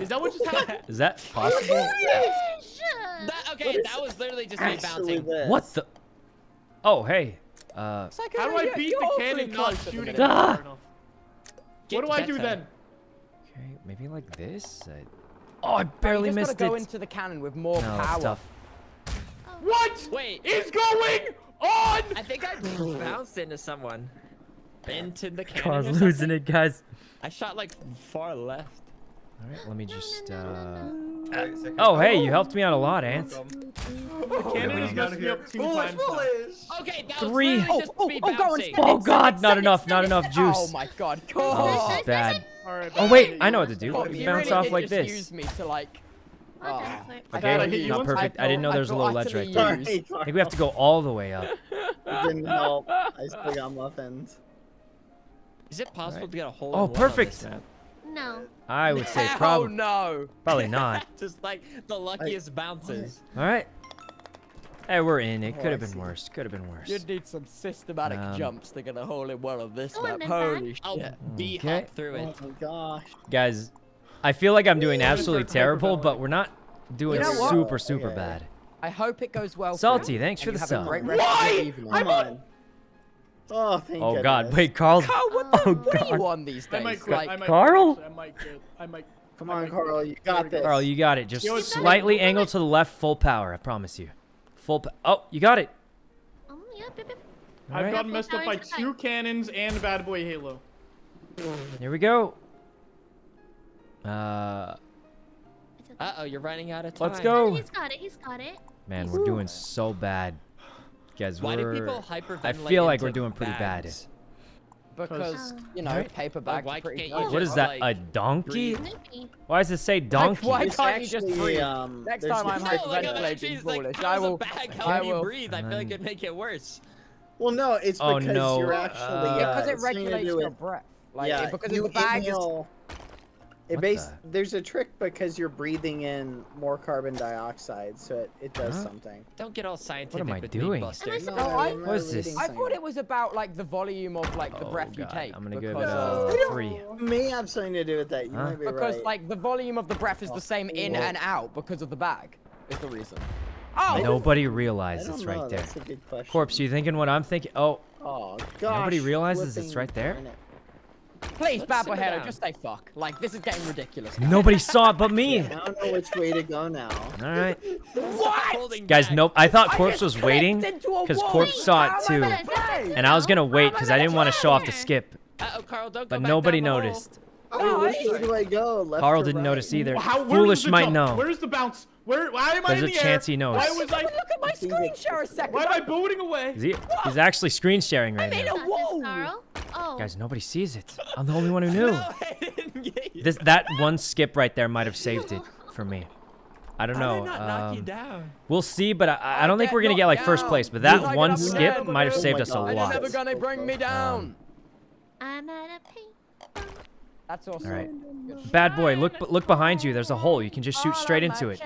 Is that what just happened? Is that possible? That, okay, that was literally just me bouncing. this. What the? Oh hey. Uh, Second, How do I beat the cannon not close at the shooting. Ah! far enough? What do I do better. then? okay, maybe like this. I... Oh, I You barely just missed gotta go into the cannon with more No, power. it's tough. What Wait, is going on? I think I bounced into someone. Into the cannon. Car's or losing it, guys. I shot like far left. All right, let me just. Uh... Wait, second. Oh, hey, you helped me out a lot, Ant. Welcome. Cannon we has need messed me up two Foolish, times foolish. Okay, that Three. literally Oh, just oh, me oh, bouncing. spin Oh God, not enough, not enough juice. Oh my god, Oh, God. this bad. All right. Oh wait, I know what to do. Oh, you bounce really off like this. Use me to like. Oh. the heck? I Okay, thought I hit not you. perfect. I didn't know there was a little ledge right there. used. Sorry, I think we have to go all the way up. It didn't help. I still got muffins. Is it possible Right. to get a hole? Oh, in one this perfect. Map? No. I would say Hell probably no. probably not. Just like the luckiest bounces. All right. Hey, we're in. It Oh, could have been worse. Could have been worse. You'd need some systematic Um, jumps to get a hole in one of this Oh, map. I'm in Holy I'll shit. B Okay. hop through Oh it. my gosh. Guys, I feel like I'm doing absolutely terrible, but we're not doing You know super super Okay. bad. I hope it goes well. for Salty, you, thanks and for you the have a sub. great rest of your evening. Come on. Oh, thank Oh God, wait, Karl. Karl, what the Oh, what are you on these I days? might quit. Like, I might Karl? Quit. I might quit. I might. Come I on, Karl. You got go. this. Karl, you got it. Just Yo, it's- slightly angle to the left, full power. I promise you. Full. Oh, you got it. Oh. All I've right. gotten messed up by Power to the two cannons and Bad Boy Halo. Here we go. Uh, Uh oh, you're running out of time. let's go. He's got it. He's got it. Man, we're doing so bad. Guys, Why do we're. people hyperventilate? I feel like we're doing pretty bad. because Um, you know Alright. paper bags why are pretty can't you good. just- What is that? like, A donkey? Why does it say donkey? why It's can't you just breathe? Um, Next there's time I'm no- No, hyperventilating, eventually like, foolish. how's I a will- bag I help you will- breathe? I feel like it'd make it worse. Well, no, it's Oh, because no, you're uh, actually. Yeah, Yeah, uh, because it it's something to regulates your breath. Like yeah, because you the bag is inhale. It base, the- there's a trick because you're breathing in more carbon dioxide, so it, it does Huh? something. Don't get all scientific I with doing? Buster. Am I No, supposed- I- What is this? I thought it was about like the volume of like the Oh, breath you take. I'm gonna give it because, uh, three. May have something to do with that. You Huh? might be because right. like the volume of the breath is the same in Well- and out because of the bag. Is the reason. Oh, Nobody realizes realized don't it's know, right there. That's a good question. Corpse, you thinking what I'm thinking? Oh, Oh gosh. realizes it's right there? darn it. Please, Let's Bad simmer Boy Halo, down. just say fuck. Like this is getting ridiculous. nobody saw it but me. I don't know which way to go now. All right, Holding guys. Nope. I thought I Corpse just was waiting because. Corpse saw it too, am I What is this? play? and I was gonna wait because I didn't want to show off the skip, Uh-oh, Karl, don't go but back nobody noticed. hole. Noticed. Oh, which Nice. way do I go? Left Karl didn't right? notice either. How, where Foolish the might jump? know. Where's the bounce? Where? Why am I There's in a the chance air? he knows. Why was I? Look at my screen share a second. Why am I booting away? Is he? He's actually screen sharing right made now. a Got this, wall. Karl. Oh. Guys, nobody sees it. I'm the only one who knew. No, I didn't get you. This that one skip right there might have saved it for me. I don't know. I not knock you um, down? We'll see, but I, I don't think we're gonna get like knocked first place. But that one skip might have saved us a God. You're lot. gonna bring me down. Um, I'm at a paint. That's awesome. All right. Bad boy, look look behind you. There's a hole. You can just shoot straight into it.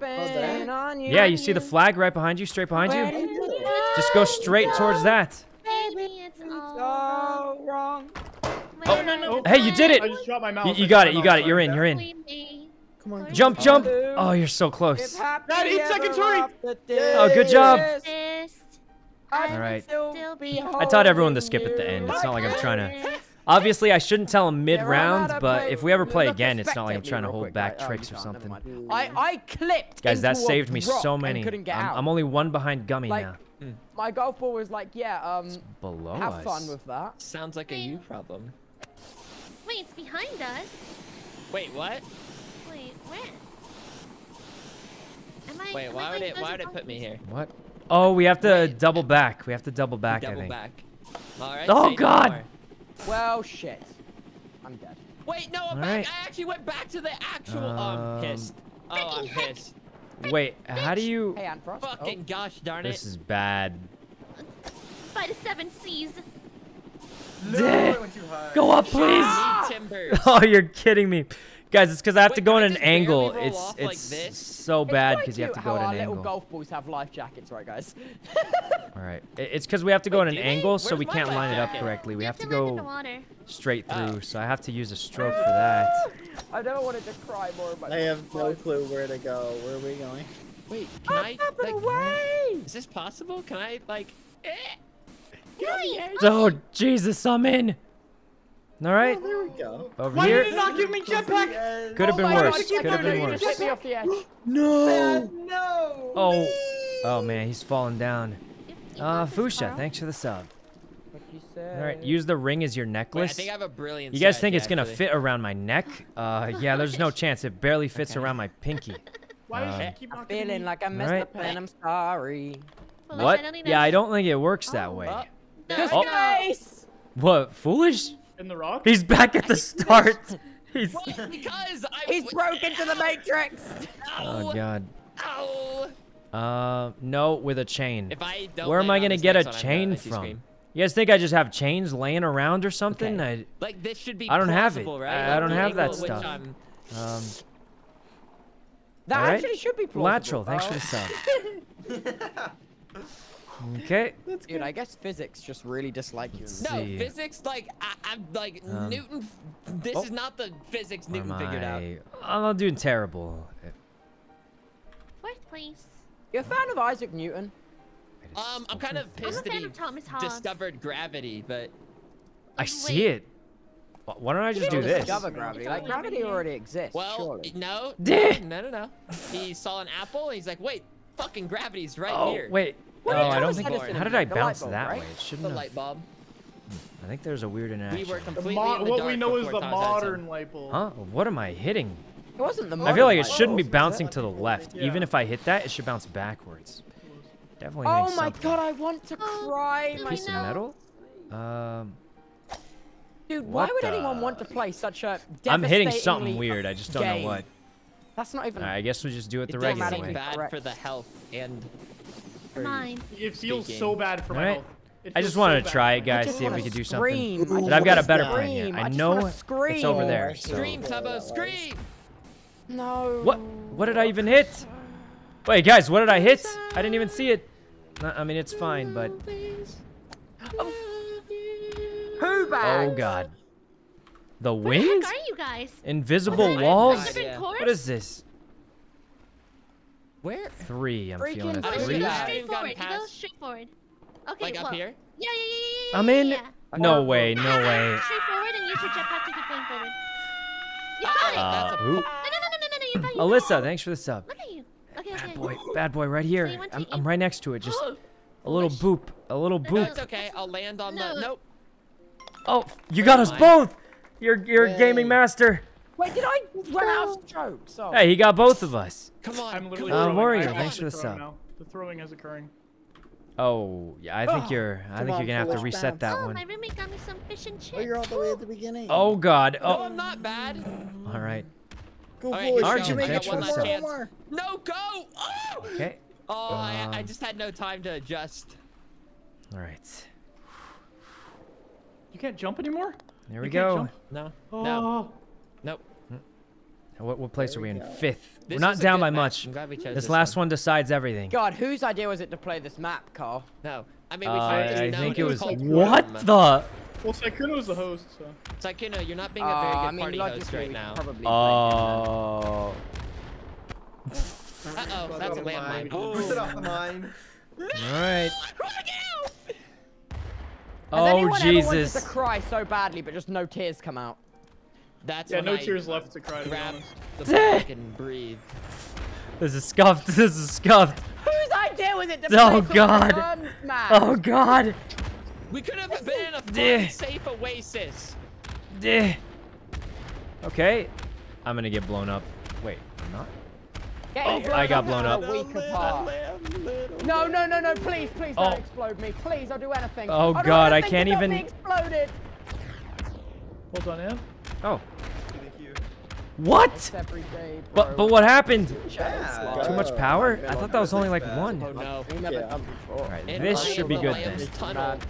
Yeah, you see the flag right behind you, straight behind you. Just go straight towards that. Baby, it's all So wrong. Oh, Where no, no. Hey, you did it. I just dropped my mouse. You, you got it. You got it. You're in. You're in. Come on. Jump, jump. Oh, you're so close. Dad, eight seconds, hurry. Oh, good job. All right. I taught everyone to skip at the end. It's not like I'm trying to. Obviously, I shouldn't tell him mid round, but if we ever play again, it's not like I'm trying to hold back tricks or something. I I clipped. Guys, that saved me so and many. Couldn't get I'm. I'm only one behind Gummy Like, now. My golf ball was like, yeah, um, Below have us. fun with that. Sounds like a you problem. Wait, it's behind us. Wait, what? Wait, where? Am I? Wait, am I why would it? Why would it put me here? What? Oh, we have to Wait. double back. We have to double back, I Double think. back. All right. Oh, say no God. More. Well, shit. I'm dead. Wait, no, I'm All back. right. I actually went back to the actual. oh, Um, I'm pissed. Oh, I'm pissed. Wait, how do you? Hey, Antfrost. Fucking gosh darn it. This is bad. By the seven seas. No, I went too high. Go up, please. I need timbers. Oh, you're kidding me. Guys, it's because I have to go can in an angle. roll It's off like it's this? so bad because you have to go how at our an little angle. golf balls have life jackets, right, guys? All right, it's because we have to go Wait, at an angle, so we can't life line it up correctly. We We have to land in the go water. straight Oh. through, so I have to use a stroke for that. I never wanted to cry more about I have no clue where to go. Where are we going? Wait, can I? Like, away! is this possible? Can I like? Eh? Nice. Oh Jesus, I'm in. All right, Oh, there we go. over Why here. did it not give me jetpack? Could have been Oh my worse. Could have been worse. just me off the edge. No. No. Oh, oh man, he's falling down. 50 Uh, Fusha, thanks for the sub. All right, use the ring as your Wait, I necklace. think I have a brilliant. you guys strategy, think it's gonna fit around my neck? Uh, yeah, there's no chance. It barely fits Okay. around my pinky. Why does Uh, she keep I'm feeling like I messed Alright. up and I'm sorry. Foolish, What? I don't Yeah, I don't think it works that Oh, way. Oh, No, Just. Nice. What? Foolish? In the rock? He's back at the start. He's. Well, because I. He's broke into the matrix. Oh god. ow. Uh, no, with a chain. If I don't. Where am I gonna get a next one, I'm chain gonna from? scream. You guys think I just have chains laying around or something? Okay. Like this should be. I don't have it. Right? I- I don't have that angle at which stuff. I'm- um, That Alright. actually should be plausible. lateral. Thanks for the sub. Okay. Dude, I guess physics just really dislike you. Let's No, see. physics like I, I'm like Um, Newton. This oh. is not the physics Where Newton am figured out. I? I'm not doing terrible. Fourth place. You're a fan of Isaac Newton? Um, I'm kind of I'm a pissed that fan he of Thomas Hobbes. discovered gravity, but I see it. Why don't I just do this? Discover gravity. Like gravity already exists. well, surely. no, no, no, no. He saw an apple and he's like, wait, fucking gravity's right Oh here. wait. What oh, I don't think. Edison How did I invent? The light bounce bulb, that right? way? It shouldn't have. light bulb. I think there's a weird interaction. We were The completely mo- in the what we know is the Thomas Edison. modern light bulb. Huh? What am I hitting? It wasn't the I feel like it shouldn't be bouncing to the left. Yeah. Even if I hit that, it should bounce backwards. Definitely. Oh hitting my something. god, I want to Oh, cry. Oh, piece of metal. Um. Dude, why would the... anyone want to play such a? I'm hitting something weird. I just don't know what. That's not even. Alright, I guess we'll just do it It the does regular seem seem way. bad for the health and. For- Mine. It feels Speaking. so bad for my Alright. health. I just wanted so to try it, guys. I health. just See if we wanna could do something. scream. But I've got a better that? plan here. scream. I I know it's over there. scream. So. Scream, Tubbo, scream! No. What? What did I even hit? Wait, guys, what did I hit? I didn't even see it. I mean, it's fine, but Who back? oh god, the Where the wind, heck are you guys? invisible Was walls. Yeah. What is this? Where? Three. I'm Freaking feeling a I Oh, was you three. go gonna- straight You've forward. You go past- straight forward. Okay, Like up here? Yeah, yeah, yeah, yeah, yeah. I'm in. Yeah. No way, no way. Straight forward and use your jetpack to keep going forward. You got it. Uh, no, no, no, no, no, no. You got it. Alyssa, thanks for the sub. Look at you. Okay, okay. Bad boy, bad boy, right here. you want to I'm, I'm right next to it. Just a little Foolish. boop, a little No, No, boop. it's okay. I'll land on No. the. Nope. Oh, you got us Mine. both. You're you're a gaming master. Wait, did I run out of jokes? Oh. Hey, he got both of us. Come on. I'm literally Uh, throwing. Wario, thanks for the throwing sub. now. The throwing is occurring. Oh, yeah, I think Oh, you're. I think on, you're gonna have to foolish reset that Oh, one. my roommate got me some fish and chips. Oh, you're all the way at the beginning. Oh God. No, Oh, I'm not bad. all right. Go All right, foolish. here we. You make Thanks it for one the more, sub. No, go! Oh! Okay. Oh, I, I Um, just had no time to adjust. All right. You can't jump anymore? There we You go. jump? No. Oh. No. Nope. What, what place are we in? Fifth. We're not down by match. much. I'm glad we chose This this last one decides everything. God, whose idea was it to play this map, Karl? No. I mean, we Uh, should have just I think it it was was. What the? Well, Sykkuno was the host, so. Sykkuno, you're not being Uh, a very good I mean, party host logically, right now. Oh. Uh-oh, that's a landmine. Who set off the mine? All right. Has Oh anyone ever wanted to cry so badly, but just no tears come out? That's Yeah, when no I tears left to cry, to be grab honest. the back and breathe. This is scuffed. This is scuffed. Whose idea was it to Oh, play God. Fun map? Oh God. We could have been in a Duh. fun, safe oasis. Eh. Okay. I'm gonna get blown up. Wait, I'm not. Getting Oh, I got blown blown up. up. A week apart. No, no, no, no! Please, please don't Oh. explode me! Please, I'll do anything. Oh, I'll do God, I can't even- be exploded. Well done, Ann. Oh. Thank you. What? It's But but what happened? Yeah. Too much Oh, power? I thought that was only like That's one. Oh no. Yeah. done right, this Lion should be good Lamb's then. Tunnel. Brad,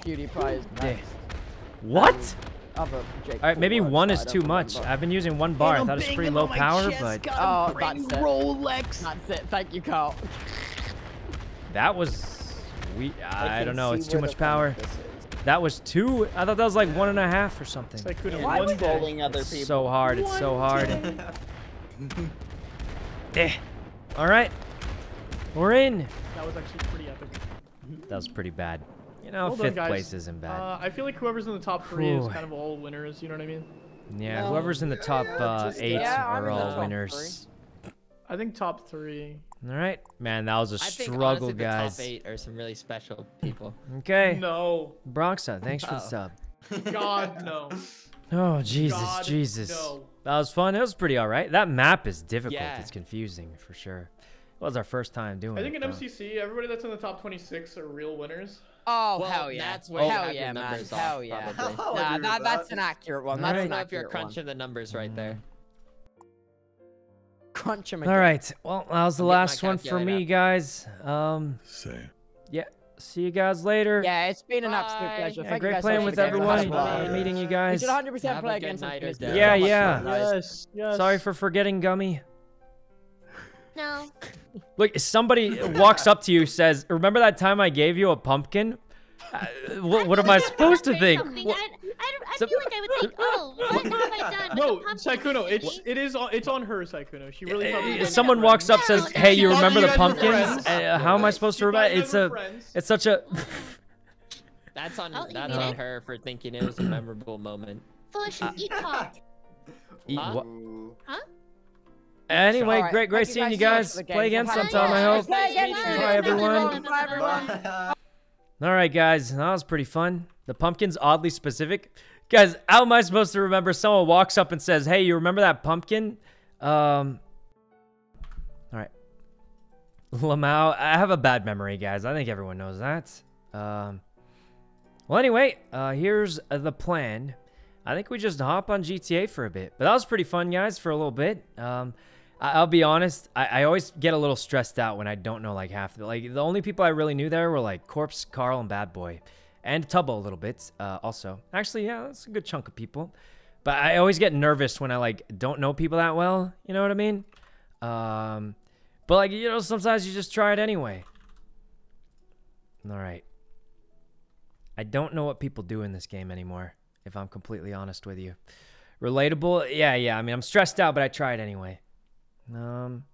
PewDiePie is. What? Jake All right, maybe one is too much. remember. I've been using one bar. I thought it was pretty low power, but Oh, that's it. Rolex. That's it. Thank you, Karl. that was we. I can don't know. It's too much the fun power. Of this is. That was two. I thought that was like one and a half or something. Sykkuno Why one are we day. other It's people? so hard. It's so hard. Eh. All right. We're in. That was actually pretty epic. That was pretty bad. You know, Well fifth guys. place isn't bad. Uh, I feel like whoever's in the top three is kind of all winners, you know what I mean? yeah, no. whoever's in the top uh, just- eight Yeah, I'm are all top winners. I think top three. All right, man, that was a I think struggle, honestly, guys. the top eight are some really special people. Okay, No. Bronxa, thanks for the Oh. sub. God no. Oh Jesus, God, Jesus. no. That was fun. It was pretty all right. That map is difficult. Yeah. It's confusing for sure. It was our first time doing it. I think it. in though. MCC, everybody that's in the top 26 are real winners. Oh Well, hell yeah! that's where oh, you hell yeah, man! numbers off, Hell yeah! probably. I'll Nah, agree that, that's an accurate one. That's right. An don't if you're accurate one. crunching the numbers right there. Mm. Crunch 'em All again. right. Well, that was the I'm getting my last one for me, calculator. guys. Um, Same. yeah. See you guys later. Yeah, it's been an absolute Bye. pleasure. Yeah, Thank great playing with everyone. us Bye. meeting you We guys. should 100% Have play good against night, Yeah, So yeah. Yes, yes. Sorry for forgetting Gummy. No. Look, somebody walks up to you says, "Remember that time I gave you a pumpkin?" Uh, what, what am I supposed to think? What- I, I, I So- feel like I would think, oh, what have I done? No, the pumpkin Sykkuno, it's it is on it's on her, Sykkuno. She really. Uh, probably if someone walks up says, No, "Hey, you remember you the pumpkins?" Uh, how am I supposed to You remember? It's a, it's such a. That's on I'll eat that's it. on her for thinking it was a memorable moment. Foolish Uh, eat pot. Eat Huh? what- Ooh. Anyway, Alright, great, great thank seeing you guys so much guys. Play again sometime, I hope. Play again Bye, soon. Bye, everyone. Bye, everyone. All right, guys, that was pretty fun. The pumpkin's oddly specific. Guys, how am I supposed to remember? Someone walks up and says, "Hey, you remember that pumpkin?" Um. All right. Lamau, I have a bad memory, guys. I think everyone knows that. Um. Well, anyway, uh, here's uh, the plan. I think we just hop on GTA for a bit. But that was pretty fun, guys, for a little bit. Um, I'll be honest, I-, I always get a little stressed out when I don't know like half the like the only people I really knew there were like Corpse, Karl, and Bad Boy, and Tubbo a little bit. Uh, also, actually, yeah, that's a good chunk of people. But I always get nervous when I like don't know people that well. You know what I mean? Um, but like you know, sometimes you just try it anyway. All right. I don't know what people do in this game anymore, if I'm completely honest with you. Relatable? Yeah, yeah. I mean, I'm stressed out, but I try it anyway. Um,